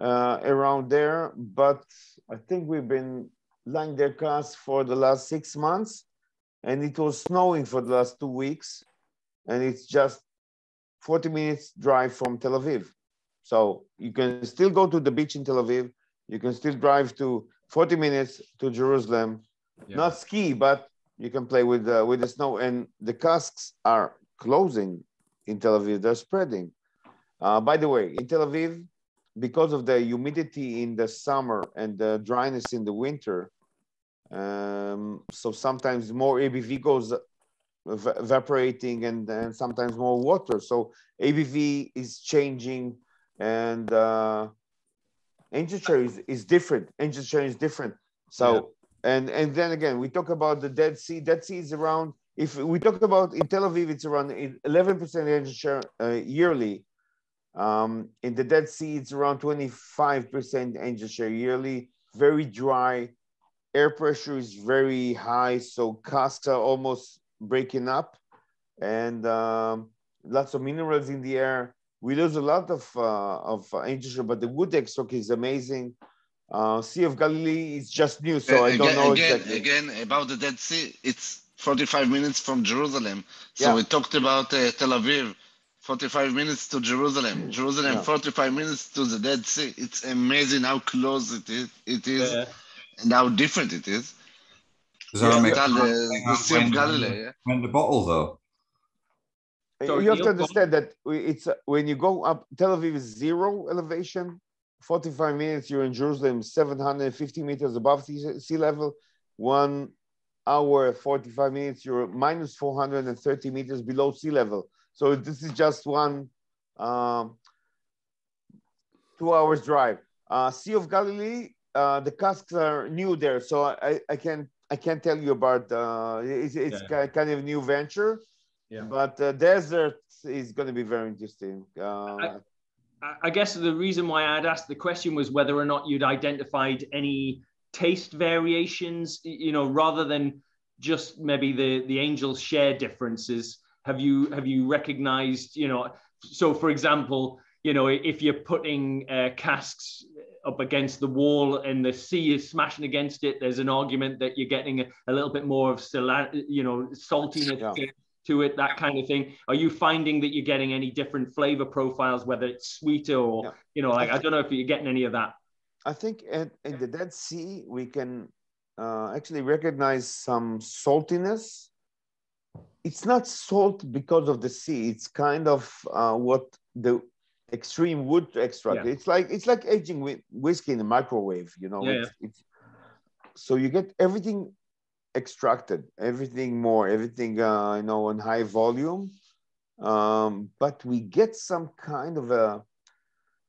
uh, around there, but I think we've been lying there casks for the last six months, and it was snowing for the last two weeks, and it's just 40 minutes drive from Tel Aviv. So you can still go to the beach in Tel Aviv, you can still drive to 40 minutes to Jerusalem, yeah. not ski, but you can play with uh, with the snow. And the casks are closing in Tel Aviv; they're spreading. Uh, by the way, in Tel Aviv, because of the humidity in the summer and the dryness in the winter, um, so sometimes more ABV goes evaporating and, and sometimes more water. So ABV is changing and uh, Angel is, is different. Angel share is different. So, yeah. and and then again, we talk about the Dead Sea. Dead Sea is around, if we talk about in Tel Aviv, it's around 11% angel share uh, yearly. Um, in the Dead Sea, it's around 25% angel share yearly. Very dry. Air pressure is very high. So casks are almost breaking up and um, lots of minerals in the air we lose a lot of uh, of angel but the wood extract is amazing. Uh, sea of Galilee is just new, so uh, I don't know again, exactly. Again, about the Dead Sea, it's 45 minutes from Jerusalem. So yeah. we talked about uh, Tel Aviv, 45 minutes to Jerusalem. Jerusalem, yeah. 45 minutes to the Dead Sea. It's amazing how close it is, it is yeah. And how different it is. Does that make the, the Sea of Galilee? Yeah? When the bottle, though. So you have to understand that it's when you go up, Tel Aviv is zero elevation. 45 minutes, you're in Jerusalem, 750 meters above sea level. One hour, 45 minutes, you're minus 430 meters below sea level. So this is just one um, two hours drive. Uh, sea of Galilee, uh, the casks are new there, so I, I can I can't tell you about. Uh, it's it's yeah. kind of new venture. Yeah. But uh, desert is going to be very interesting. Uh, I, I guess the reason why I'd asked the question was whether or not you'd identified any taste variations, you know, rather than just maybe the the angels share differences. Have you have you recognized, you know, so for example, you know, if you're putting uh, casks up against the wall and the sea is smashing against it, there's an argument that you're getting a, a little bit more of, you know, saltiness yeah to it, that kind of thing? Are you finding that you're getting any different flavor profiles, whether it's sweeter or, yeah. you know, like I, I, don't know if you're getting any of that. I think in, in the Dead Sea, we can uh, actually recognize some saltiness. It's not salt because of the sea. It's kind of uh, what the extreme wood extract. Yeah. It's like it's like aging with whiskey in the microwave. You know, yeah, it's, it's, so you get everything extracted, everything more, everything, uh, you know, in high volume. Um, but we get some kind of a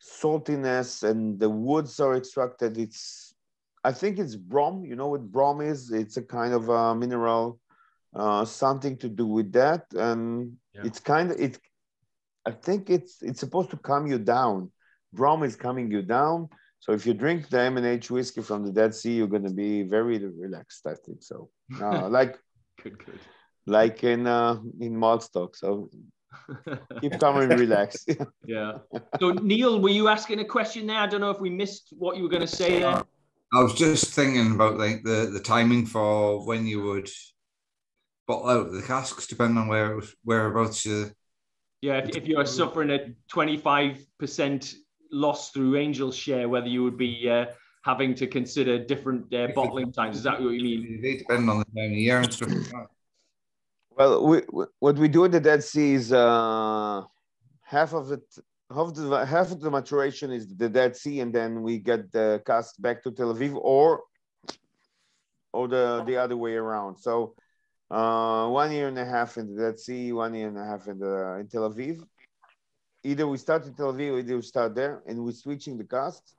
saltiness and the woods are extracted. It's, I think it's brom. You know what brom is? It's a kind of a mineral, uh, something to do with that, and yeah. it's kind of it. I think it's it's supposed to calm you down. Brom is calming you down. So if you drink the M&H whiskey from the Dead Sea, you're going to be very relaxed. I think so. Uh, like, good, good. Like in uh, in Maltstock. So keep calm and relax. yeah. So Neil, were you asking a question there? I don't know if we missed what you were going to say there. I was just thinking about like the the timing for when you would bottle out the casks, depending on where it was, whereabouts you. Yeah, if, if you're suffering a twenty five percent loss through angel share, whether you would be uh, having to consider different uh, bottling times. Is that what you mean? They depend on the time of year and stuff like that. Well, we, what we do at the Dead Sea is uh, half of it, half the half of the maturation is the Dead Sea, and then we get the cast back to Tel Aviv, or or the the other way around. So uh, one year and a half in the Dead Sea, one year and a half in the in Tel Aviv. Either we start in Tel Aviv, or either we start there, and we're switching the cast.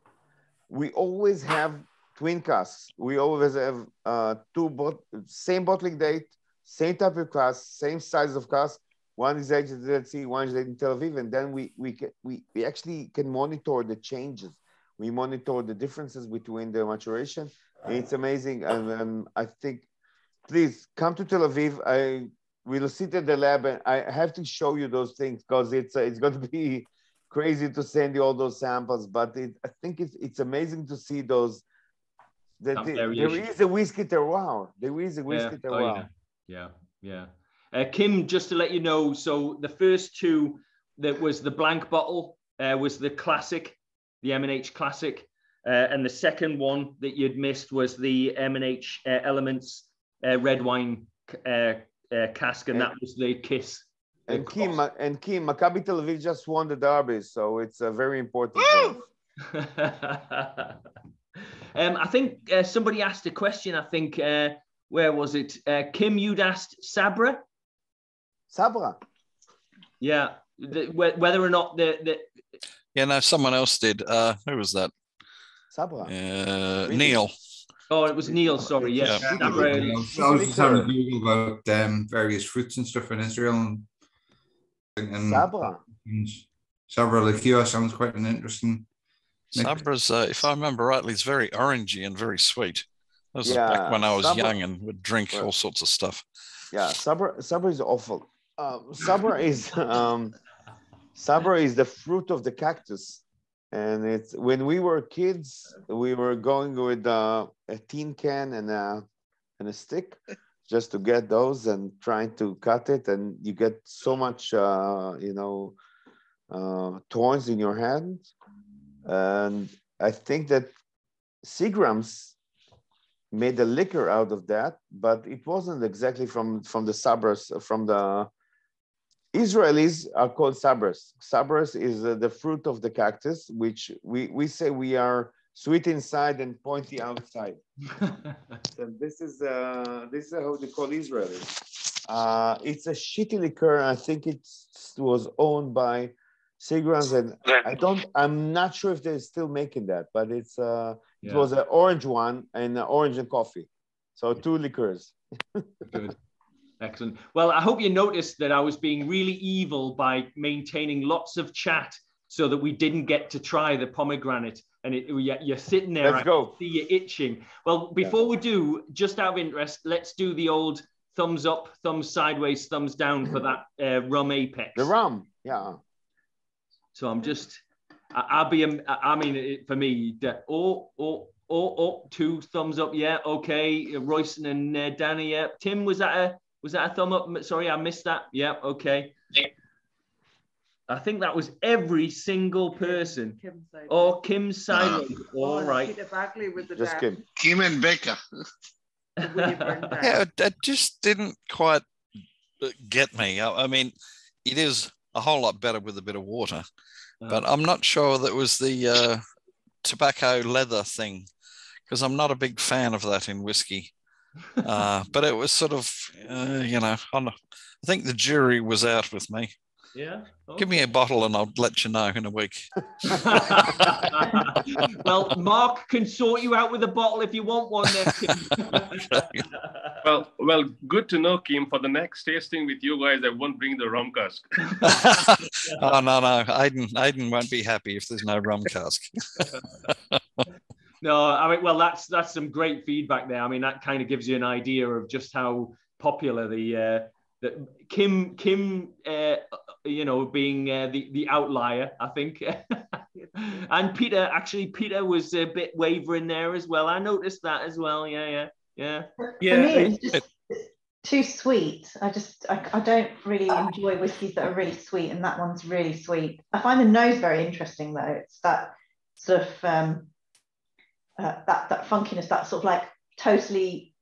We always have twin casts. We always have uh, two bot- same bottling date same type of class, same size of class. One is at the Dead Sea, one is in Tel Aviv, and then we we can, we we actually can monitor the changes. We monitor the differences between the maturation. It's amazing, and um, I think, please come to Tel Aviv. I will sit at the lab, and I have to show you those things because it's uh, it's going to be crazy to send you all those samples. But it, I think it's it's amazing to see those. That the, there is a whiskey terroir. There is a whiskey yeah. terroir. Oh, yeah. Yeah, yeah. Uh, Kim, just to let you know, so the first two that was the blank bottle uh, was the classic, the M&H classic, uh, and the second one that you'd missed was the M&H uh, Elements uh, red wine uh, cask, and, and that was the Kiss. And Kim, and Kim, Maccabi Tel Aviv just won the derby, so it's a very important. um, I think somebody asked a question. I think where was it? Uh, Kim, you'd asked Sabra. Sabra. Yeah, the, whether or not the, the yeah, no, someone else did. Uh, who was that? Sabra. Uh, Neil. Oh, it was Neil. Sorry, yes. Yeah. Sabra. I was, I was just having a Google about um, various fruits and stuff in Israel and, and Sabra. Sabra liqueur sounds quite an interesting. Sabra's, uh, if I remember rightly, it's very orangey and very sweet. This yeah, back when I was Sabra, young and would drink all sorts of stuff. Yeah, Sabra, Sabra is awful. Um, Sabra is um, Sabra is the fruit of the cactus, and it's when we were kids, we were going with uh, a tin can and a and a stick just to get those and trying to cut it, and you get so much, uh, you know, uh, thorns in your hand, and I think that Seagram's made a liquor out of that, but it wasn't exactly from, from the Sabras, from the Israelis are called Sabras. Sabras is uh, the fruit of the cactus, which we, we say we are sweet inside and pointy outside. so this is uh, this is how they call Israelis. Uh, it's a shitty liquor. I think it was owned by Seagram's, and I don't. I'm not sure if they're still making that, but it's uh, yeah. It was an orange one and orange and coffee. So two liqueurs. Good. Excellent. Well, I hope you noticed that I was being really evil by maintaining lots of chat so that we didn't get to try the pomegranate. And it, you're sitting there, let's I go. see you itching. Well, before yeah. we do, just out of interest, let's do the old thumbs up, thumbs sideways, thumbs down for that uh, rum apex. The rum, yeah. So I'm just I, will be, I mean, for me, oh, oh, oh, oh, two thumbs up. Yeah, okay. Royston and uh, Danny. Yeah. Tim, was that a was that a thumb up? Sorry, I missed that. Yeah, okay. I think that was every single person. Or Kim oh, Kim's side. Oh, All right. Peter Bagley with the just Kim. Kim and Becca. yeah, it just didn't quite get me. I, I mean, it is a whole lot better with a bit of water but I'm not sure that was the uh, tobacco leather thing because I'm not a big fan of that in whiskey. Uh, but it was sort of, uh, you know, I think the jury was out with me. Yeah. Okay. Give me a bottle and I'll let you know in a week. well, Mark can sort you out with a bottle if you want one. There, well, well, good to know, Kim. For the next tasting with you guys, I won't bring the rum cask. oh no, no, Aiden, Aiden won't be happy if there's no rum cask. No, I mean, well, that's that's some great feedback there. I mean, that kind of gives you an idea of just how popular the uh, the Kim Kim uh, you know being uh, the the outlier I think. And Peter actually Peter was a bit wavering there as well. I noticed that as well. Yeah yeah yeah. Yeah For me, it's just too sweet. I just I, I don't really enjoy whiskies that are really sweet and that one's really sweet. I find the nose very interesting though. It's that sort of um uh, that that funkiness that sort of like totally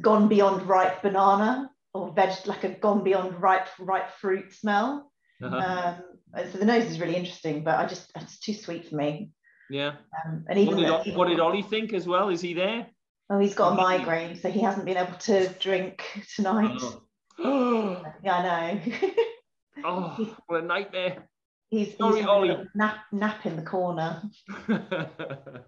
gone beyond ripe banana or veg like a gone beyond ripe ripe fruit smell. Uh-huh. Um, so the nose is really interesting, but I just it's too sweet for me. Yeah. Um, and even what did, even what did Ollie think as well? Is he there? Oh, he's got a migraine, so he hasn't been able to drink tonight. Oh. yeah, I know. oh, what a nightmare. He's, Sorry, he's Ollie. Nap, nap in the corner.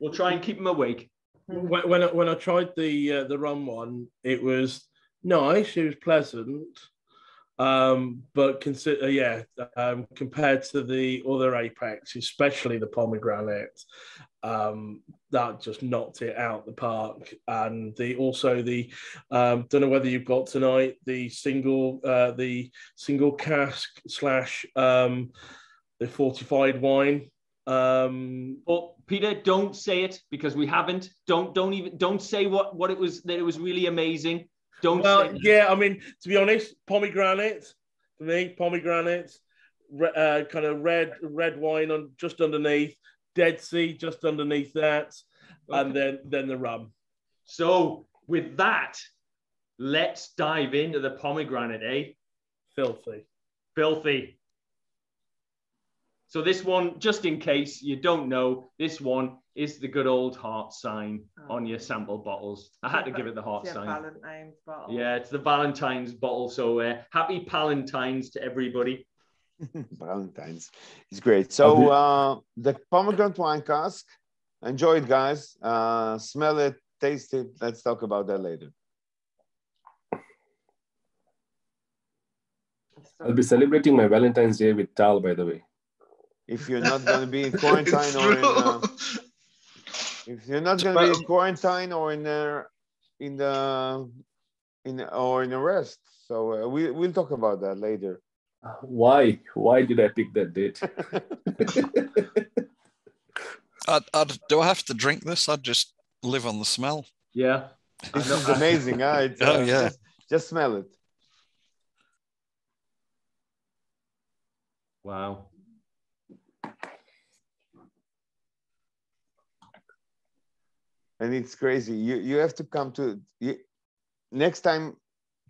we'll try and keep them awake. When, when I, when I tried the uh, the rum one, it was nice. It was pleasant, um, but consider yeah, um, compared to the other Apex, especially the pomegranate, um, that just knocked it out the park. And the also the um, don't know whether you've got tonight the single uh, the single cask slash um, the fortified wine. Um, well, Peter, don't say it because we haven't. Don't don't even don't say what what it was that it was really amazing. Don't well, yeah. I mean, to be honest, pomegranate for me, pomegranate, uh, kind of red red wine on just underneath, Dead Sea just underneath that, okay. and then then the rum. So with that, let's dive into the pomegranate, eh? Filthy. Filthy. So this one, just in case you don't know, this one is the good old heart sign oh. on your sample bottles. I had to give it the heart sign. Valentine's bottle. Yeah, it's the Valentine's bottle. So uh, happy Valentine's to everybody. Valentine's. It's great. So uh, the pomegranate wine cask, enjoy it, guys. Uh, smell it, taste it. Let's talk about that later. I'll be celebrating my Valentine's Day with Tal, by the way if you're not going to be in quarantine or in, uh, if you're not going to be in quarantine or in uh, in the in or in arrest. So uh, we we'll talk about that later. Why? Why did I pick that date? I'd, I'd, do I have to drink this? I'd just live on the smell. Yeah. This is amazing. Huh? It's, oh, uh, yeah. Just, just smell it. Wow. And it's crazy. You you have to come to you, next time,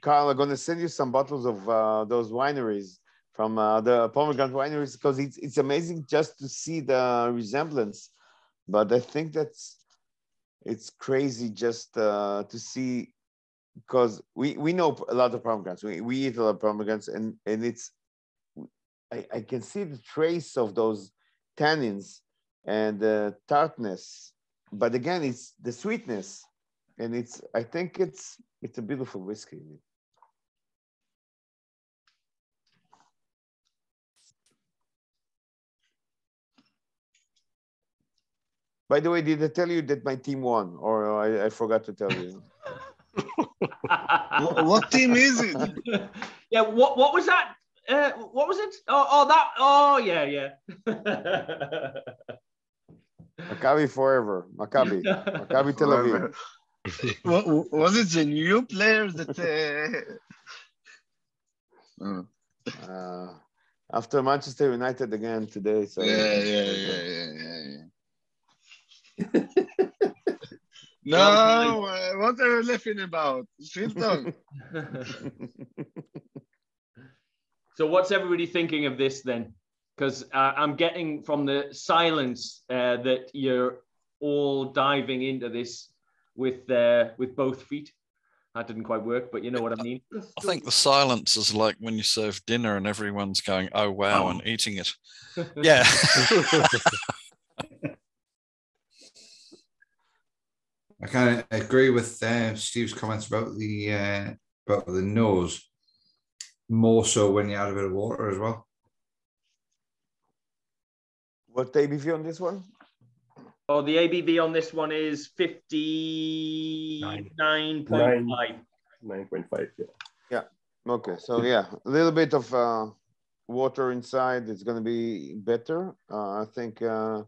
Carl. I'm gonna send you some bottles of uh, those wineries from uh, the pomegranate wineries because it's it's amazing just to see the resemblance. But I think that's it's crazy just uh, to see because we we know a lot of pomegranates. We we eat a lot of pomegranates, and and it's I, I can see the trace of those tannins and the tartness but again, it's the sweetness, and it's I think it's it's a beautiful whiskey. By the way, did I tell you that my team won, or I, I forgot to tell you? what team is it? yeah, what what was that? Uh, what was it? Oh, oh, that. Oh, yeah, yeah. Maccabi forever. Maccabi. Maccabi Tel Aviv. was it the new player that? Uh... Uh, after Manchester United again today. So yeah, yeah, yeah, yeah, yeah. no, uh, what are you laughing about? Shilton. so, what's everybody thinking of this then? Because uh, I'm getting from the silence uh, that you're all diving into this with uh, with both feet. that didn't quite work, but you know what I mean. I think the silence is like when you serve dinner and everyone's going, "Oh wow," and eating it. Yeah. I kind of agree with uh, Steve's comments about the uh, about the nose, more so when you add a bit of water as well. What ABV on this one? Oh, the ABV on this one is 59.5. 9.5, yeah. Yeah. Okay. So yeah, a little bit of uh, water inside. It's going to be better. Uh, I think uh,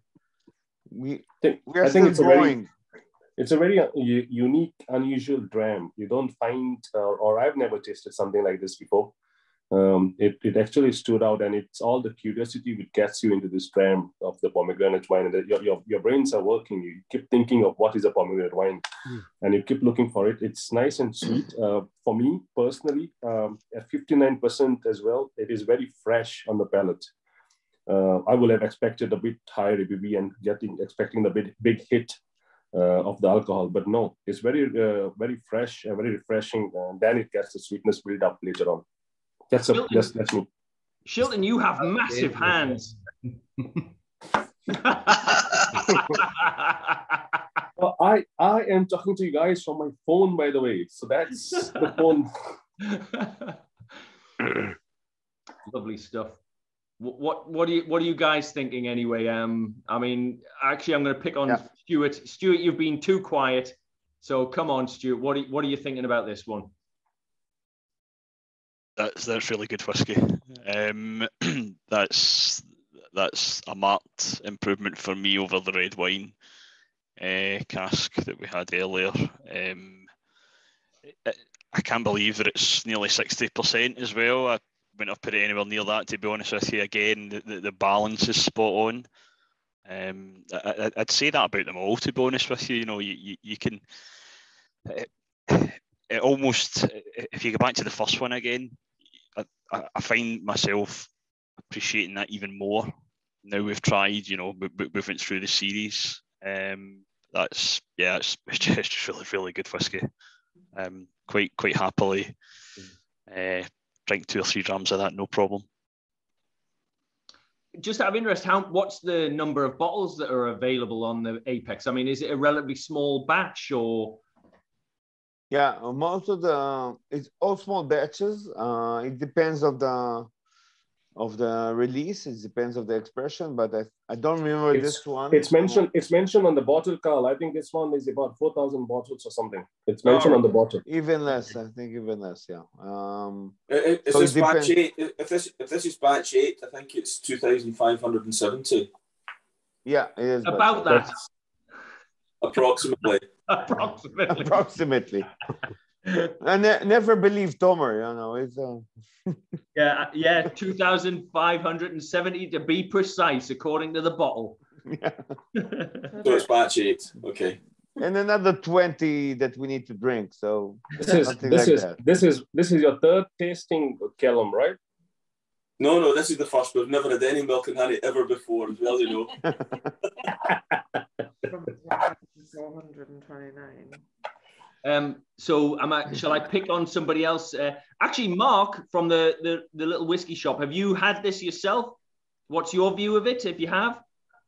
we we are I think still it's a growing. very it's a very uh, unique, unusual dram. You don't find, uh, or I've never tasted something like this before. Um, it, it actually stood out, and it's all the curiosity which gets you into this dram of the pomegranate wine. And that your, your, your brains are working. You keep thinking of what is a pomegranate wine, and you keep looking for it. It's nice and sweet. Uh, for me personally, um, at 59% as well, it is very fresh on the palate. Uh, I would have expected a bit higher ABV and getting expecting the big big hit uh, of the alcohol, but no, it's very uh, very fresh and very refreshing. And then it gets the sweetness build up later on. That's a that's, that's me. Shilton, you have massive hands. Well, I I am talking to you guys from my phone, by the way. So that's the phone. Lovely stuff. What, what what are you what are you guys thinking anyway? Um, I mean, actually, I'm going to pick on Stuart. Stuart, you've been too quiet, so come on, Stuart. What are what are you thinking about this one? That's that's really good whiskey. Um, that's that's a marked improvement for me over the red wine uh, cask that we had earlier. Um, I, I can't believe that it's nearly sixty percent as well. I wouldn't have put it anywhere near that to be honest with you. Again, the, the, the balance is spot on. Um, I, I- I'd say that about them all. To be honest with you, you know, you you, you can. It, it almost, if you go back to the first one again, I, I find myself appreciating that even more. Now we've tried, you know, we, we went through the series. Um, that's yeah, it's, it's just really really good whiskey. Um, quite quite happily, uh, drink two or three drams of that, no problem. Just out of interest, how what's the number of bottles that are available on the Apex? I mean, is it a relatively small batch or? Yeah, uh, most of the it's all small batches. Uh, it depends of the of the release. It depends of the expression, but I, I don't remember It's, this one. it's mentioned. It's mentioned on the bottle, Carl. I think this one is about four thousand bottles or something. It's mentioned on the bottle. Even less, I think even less. Yeah. Um, Is so it this batch eight? If this if this is batch eight, I think it's two thousand five hundred and seventy. Yeah, it is About eight. that. Approximately. Approximately. Approximately. I ne- never believe Tomer. You know, it's. Uh, Yeah, yeah, two thousand five hundred and seventy to be precise, according to the bottle. So it's batch eight. Okay. and another twenty that we need to drink. So This is this like is that. this is this is your third tasting, Callum, right? No, no, this is the first. We've never had any milk and honey ever before, as well, you know. Four hundred and twenty-nine. Um, so am I, shall I pick on somebody else? Uh, actually, Mark from the, the the little whiskey shop. Have you had this yourself? What's your view of it? If you have,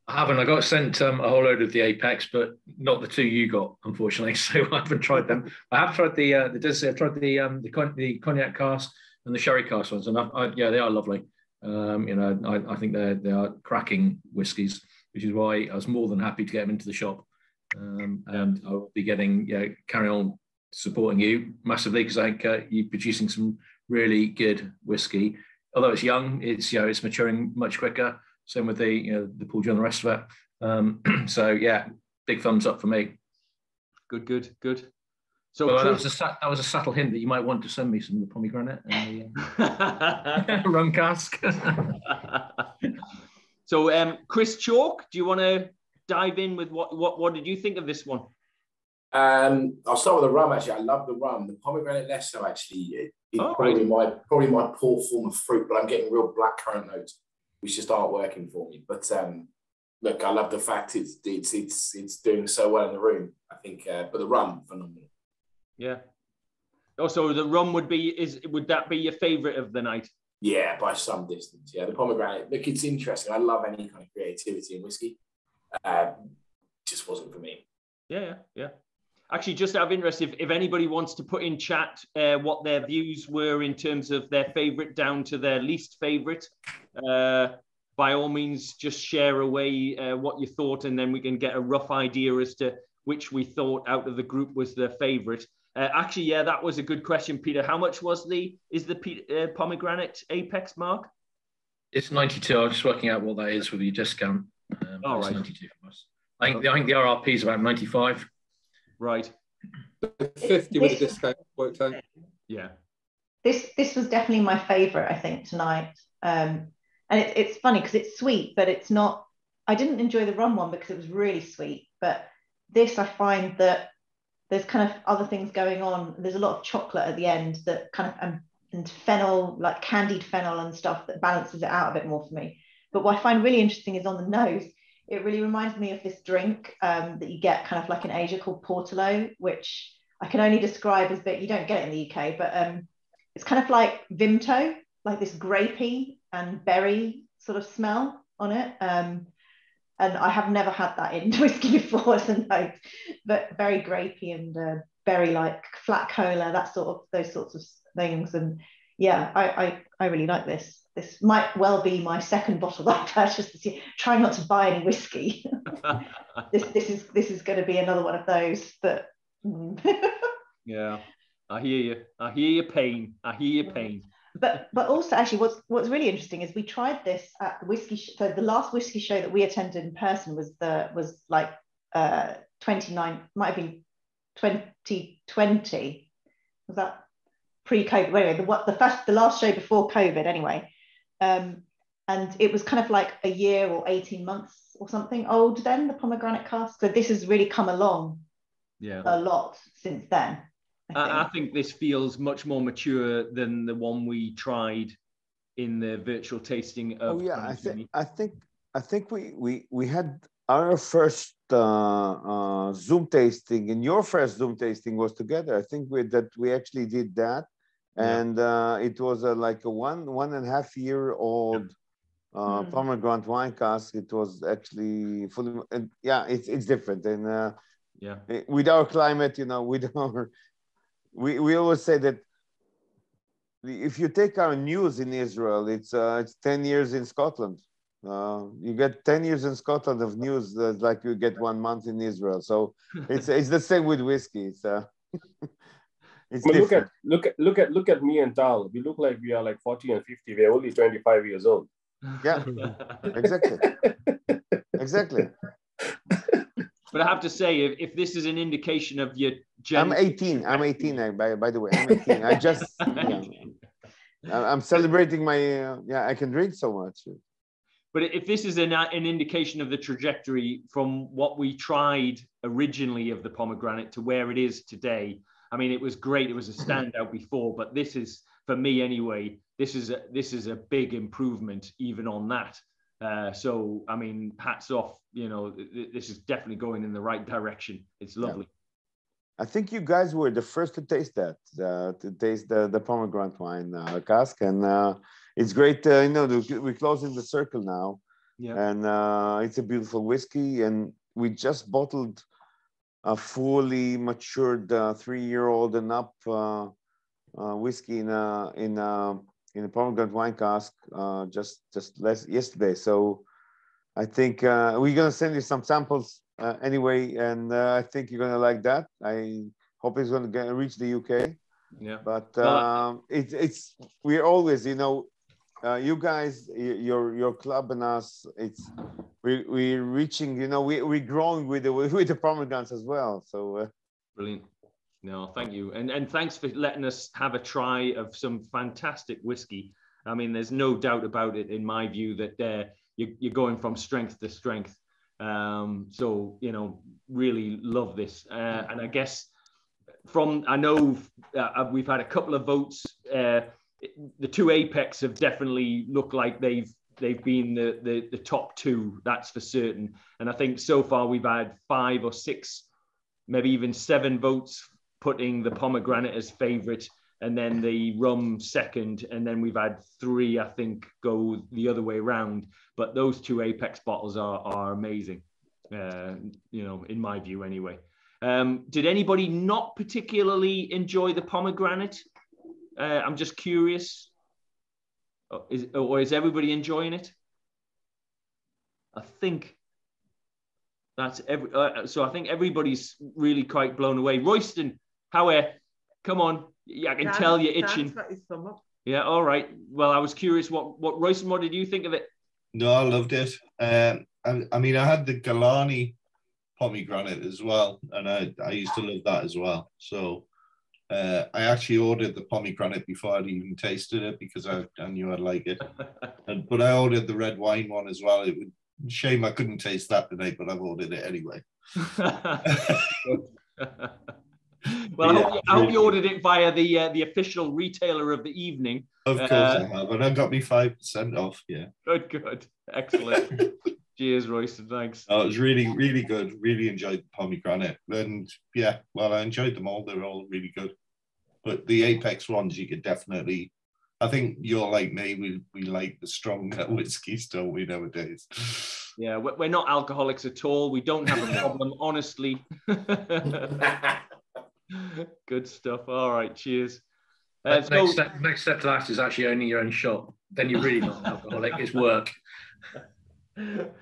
I haven't. I got sent um, a whole load of the Apex, but not the two you got, unfortunately. So I haven't tried them. I have tried the uh, the Disney. I've tried the um, the, con- the cognac cast and the sherry cast ones, and I, I, yeah, they are lovely. Um, you know, I, I think they're they are cracking whiskies, which is why I was more than happy to get them into the shop. Um, and I will be getting yeah, carry on supporting you massively because I think uh, you're producing some really good whiskey. Although it's young, it's you know it's maturing much quicker. Same with the you know the Paul John and the rest of it. Um, so yeah, big thumbs up for me. good, good, good. So well, that was a that was a subtle hint that you might want to send me some of the pomegranate and the uh, rum cask. so um, Chris Chalk, do you want to dive in with what what what did you think of this one? Um, I'll start with the rum. Actually, I love the rum. The pomegranate less so. Actually, it, it's Oh, probably right. my probably my poor form of fruit, but I'm getting real blackcurrant notes, which just aren't working for me. But um, look, I love the fact it's it's it's it's doing so well in the room. I think, uh, but the rum phenomenal. Yeah. Also, the rum would be is would that be your favourite of the night? Yeah, by some distance. Yeah, the pomegranate. Look, it's interesting. I love any kind of creativity in whiskey. Um, just wasn't for me. Yeah, yeah, yeah. Actually, just out of interest, if, if anybody wants to put in chat uh, what their views were in terms of their favourite down to their least favourite, uh, by all means, just share away uh, what you thought, and then we can get a rough idea as to which we thought out of the group was their favourite. Uh, actually, yeah, that was a good question, Peter. How much was the is the uh, pomegranate apex mark? It's ninety two. I was just working out what that is with your discount. Um, All right. ninety two for us. I think the, I think the RRP is about ninety five. Right. Fifty with a discount worked out. Yeah. This this was definitely my favourite. I think tonight. Um, and it, it's funny because it's sweet, but it's not. I didn't enjoy the rum one because it was really sweet, but this I find that there's kind of other things going on. There's a lot of chocolate at the end that kind of um, and fennel, like candied fennel and stuff that balances it out a bit more for me. But what I find really interesting is on the nose, it really reminds me of this drink um, that you get kind of like in Asia called Portolo, which I can only describe as that you don't get it in the UK, but um, it's kind of like Vimto, like this grapey and berry sort of smell on it. Um, and I have never had that in whiskey before as a note, but very grapey and uh, berry like flat cola, that sort of those sorts of things. And yeah, I, I, I really like this. This might well be my second bottle that I purchased this year. Try not to buy any whiskey. this this is this is going to be another one of those. But yeah, I hear you. I hear your pain. I hear your pain but but also actually what's what's really interesting is we tried this at the whiskey sh- so the last whiskey show that we attended in person was the was like uh 29 might have been 2020 was that pre-covid anyway the what the first the last show before covid anyway um and it was kind of like a year or 18 months or something old then the pomegranate cask so this has really come along yeah a lot since then I think. I, I think this feels much more mature than the one we tried in the virtual tasting of. Oh yeah, I think I think I think we we we had our first uh, uh, Zoom tasting, and your first Zoom tasting was together. I think we that we actually did that, and yeah. uh, it was like a one one and a half year old. Uh, mm. pomegranate wine cask. It was actually fully, and yeah, it's it's different. And uh, yeah, with our climate, you know, with our we, we always say that if you take our news in Israel, it's uh, it's 10 years in Scotland. Uh, you get 10 years in Scotland of news that's like you get one month in Israel. So it's it's the same with whiskey. It's, uh, it's look at look at look at look at me and Tal. We look like we are like 40 and 50. We're only 25 years old. Yeah, exactly. exactly. But I have to say, if, if this is an indication of your Gen- I'm 18. I'm 18. By, by the way, I'm 18. I just, I'm celebrating my, uh, yeah, I can drink so much. But if this is an, an indication of the trajectory from what we tried originally of the pomegranate to where it is today, I mean, it was great. It was a standout before, but this is, for me anyway, this is a, this is a big improvement even on that. Uh, so, I mean, hats off. You know, this is definitely going in the right direction. It's lovely. I think you guys were the first to taste that, uh, to taste the, the pomegranate wine uh, cask. And uh, it's great, uh, you know, we're closing the circle now. Yeah. And uh, it's a beautiful whiskey. And we just bottled a fully matured uh, three-year-old and up whiskey in a, in a, in a pomegranate wine cask just, just less, yesterday. So I think we're going to send you some samples uh, anyway, and uh, I think you're gonna like that. I hope it's gonna get, reach the UK. Yeah. But um, it's it's we're always, you know, uh, you guys, your your club and us, it's we we're reaching, you know, we we're growing with the with the pomegranates as well. So uh, brilliant. No, thank you, and and thanks for letting us have a try of some fantastic whiskey. I mean, there's no doubt about it in my view that uh, you, you're going from strength to strength. Um, so you know, really love this, uh, and I guess from I know uh, we've had a couple of votes. Uh, the two apex have definitely looked like they've they've been the, the the top two. That's for certain. And I think so far we've had five or six, maybe even seven votes putting the pomegranate as favorite and then the rum second, and then we've had three, I think, go the other way around. But those two Apex bottles are are amazing, uh, you know, in my view anyway. Um, did anybody not particularly enjoy the pomegranate? Uh, I'm just curious. Oh, is, or is everybody enjoying it? I think that's every. Uh, so I think everybody's really quite blown away. Royston, how are? Come on, yeah, I can Dan, tell you're itching. Yeah, all right. Well, I was curious. What what Royston? What did you think of it? No, I loved it. Um, I, I mean, I had the Galani pomegranate as well, and I I used to love that as well. So. Uh, I actually ordered the pomegranate before I'd even tasted it because I, I knew I'd like it. and, but I ordered the red wine one as well. It would Shame I couldn't taste that today, but I've ordered it anyway. well, yeah, I, hope you, I, hope you, ordered it via the uh, the official retailer of the evening. Of course uh, I have, and I got me five percent off. Yeah. Good, good, excellent. Cheers, Royston. Thanks. Oh, it was really, really good. Really enjoyed the pomegranate, and yeah, well, I enjoyed them all. They're all really good. But the Apex ones, you could definitely I think you're like me. We we like the stronger whiskeys, don't we nowadays? Yeah, we're not alcoholics at all. We don't have a problem, honestly. Good stuff. All right, cheers. Uh, next, so, step, next step to that is actually owning your own shop. Then you're really not an alcoholic. It's work.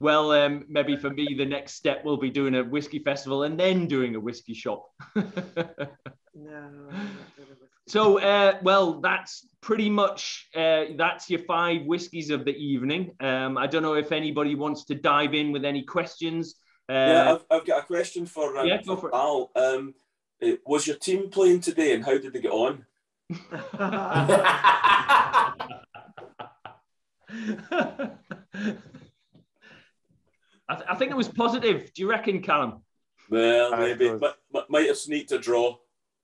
Well, um, maybe for me, the next step will be doing a whiskey festival and then doing a whiskey shop. no. So, uh, well, that's pretty much uh, that's your five whiskies of the evening. Um, I don't know if anybody wants to dive in with any questions. Uh, yeah, I've, I've, got a question for, um, yeah, go for, Al. Um, was your team playing today, and how did they get on? I, th- I, think it was positive. Do you reckon, Callum? Well, maybe was... might, might have sneaked a draw.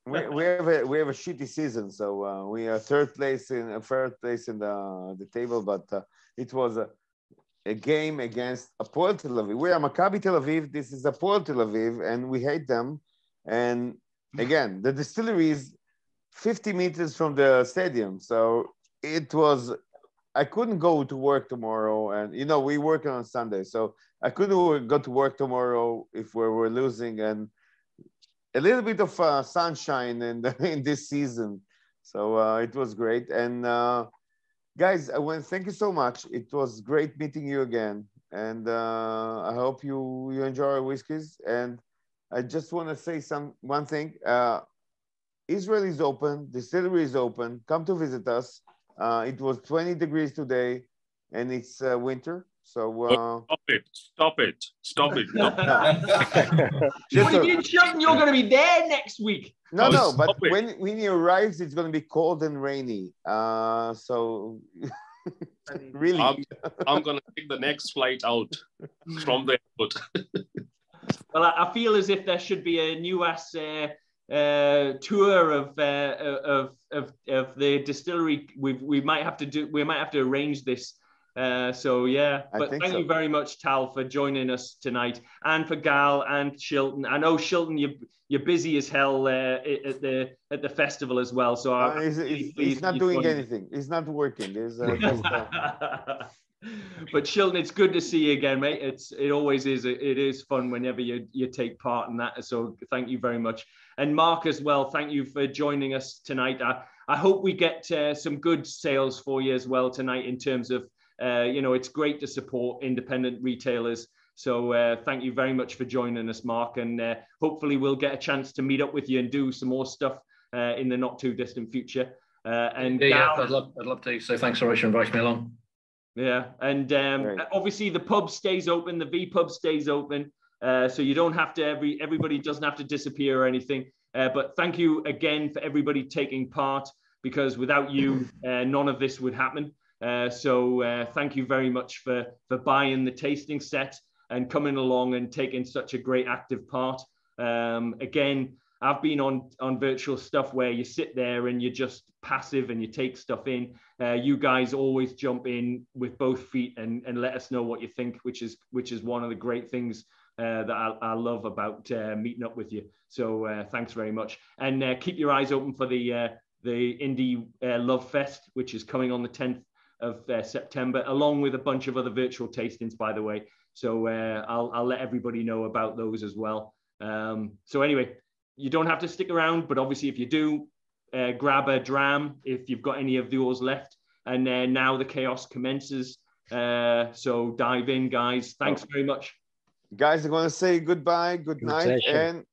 We, we have a we have a shitty season, so uh, we are third place in uh, third place in the the table. But uh, it was a, a game against Hapoel Tel Aviv. We are Maccabi Tel Aviv. This is Hapoel Tel Aviv, and we hate them. And again, the distillery is 50 meters from the stadium, so it was I couldn't go to work tomorrow, and you know we work on Sunday, so I couldn't go to work tomorrow if we were losing, and a little bit of uh, sunshine in in this season, so uh, it was great. And uh, guys, I thank you so much. It was great meeting you again, and uh, I hope you you enjoy our whiskeys. And I just want to say some one thing. Uh, Israel is open, distillery is open. Come to visit us. Uh, it was 20 degrees today and it's uh, winter. So uh... stop it! Stop it! Stop it! Stop it. what are you shouting? You're going to be there next week. No, no, but it. when when he arrives, it's going to be cold and rainy. Uh, so really, I'm, I'm going to take the next flight out from the airport. well, I, I, feel as if there should be a NEWAS. Uh, uh, tour of, uh, of of of the distillery. We we might have to do. We might have to arrange this. Uh, so yeah, but thank so. you very much, Tal, for joining us tonight, and for Gal and Shilton. I know Shilton, you you're busy as hell uh, at the at the festival as well. So uh, he's, he's, he's, not doing anything. He's not working. He's, uh, but Shilton, it's good to see you again, mate. It's it always is. It is fun whenever you you take part in that. So thank you very much, and Mark as well. Thank you for joining us tonight. I I hope we get uh, some good sales for you as well tonight in terms of uh, you know it's great to support independent retailers. So uh, thank you very much for joining us, Mark, and uh, hopefully we'll get a chance to meet up with you and do some more stuff uh, in the not too distant future. Uh, and yeah, yeah, I'd love, I'd love to. So thanks so much for inviting me along. Yeah, and um, obviously the pub stays open, the V pub stays open, uh, so you don't have to every everybody doesn't have to disappear or anything. Uh, but thank you again for everybody taking part because without you, uh, none of this would happen. Uh, so uh, thank you very much for for buying the tasting set and coming along and taking such a great active part. Um, again, I've been on on virtual stuff where you sit there and you're just passive and you take stuff in. Uh, you guys always jump in with both feet and, and let us know what you think, which is which is one of the great things uh, that I, I, love about uh, meeting up with you. So uh, thanks very much, and uh, keep your eyes open for the uh, the Indie Love Fest, which is coming on the 10th of September, along with a bunch of other virtual tastings, by the way. So I'll I'll let everybody know about those as well. Um, so anyway, you don't have to stick around, but obviously if you do, uh, grab a dram if you've got any of yours left. And now the chaos commences. Uh, so dive in, guys. Thanks oh. very much guys, I'm going to say goodbye, good, good night, and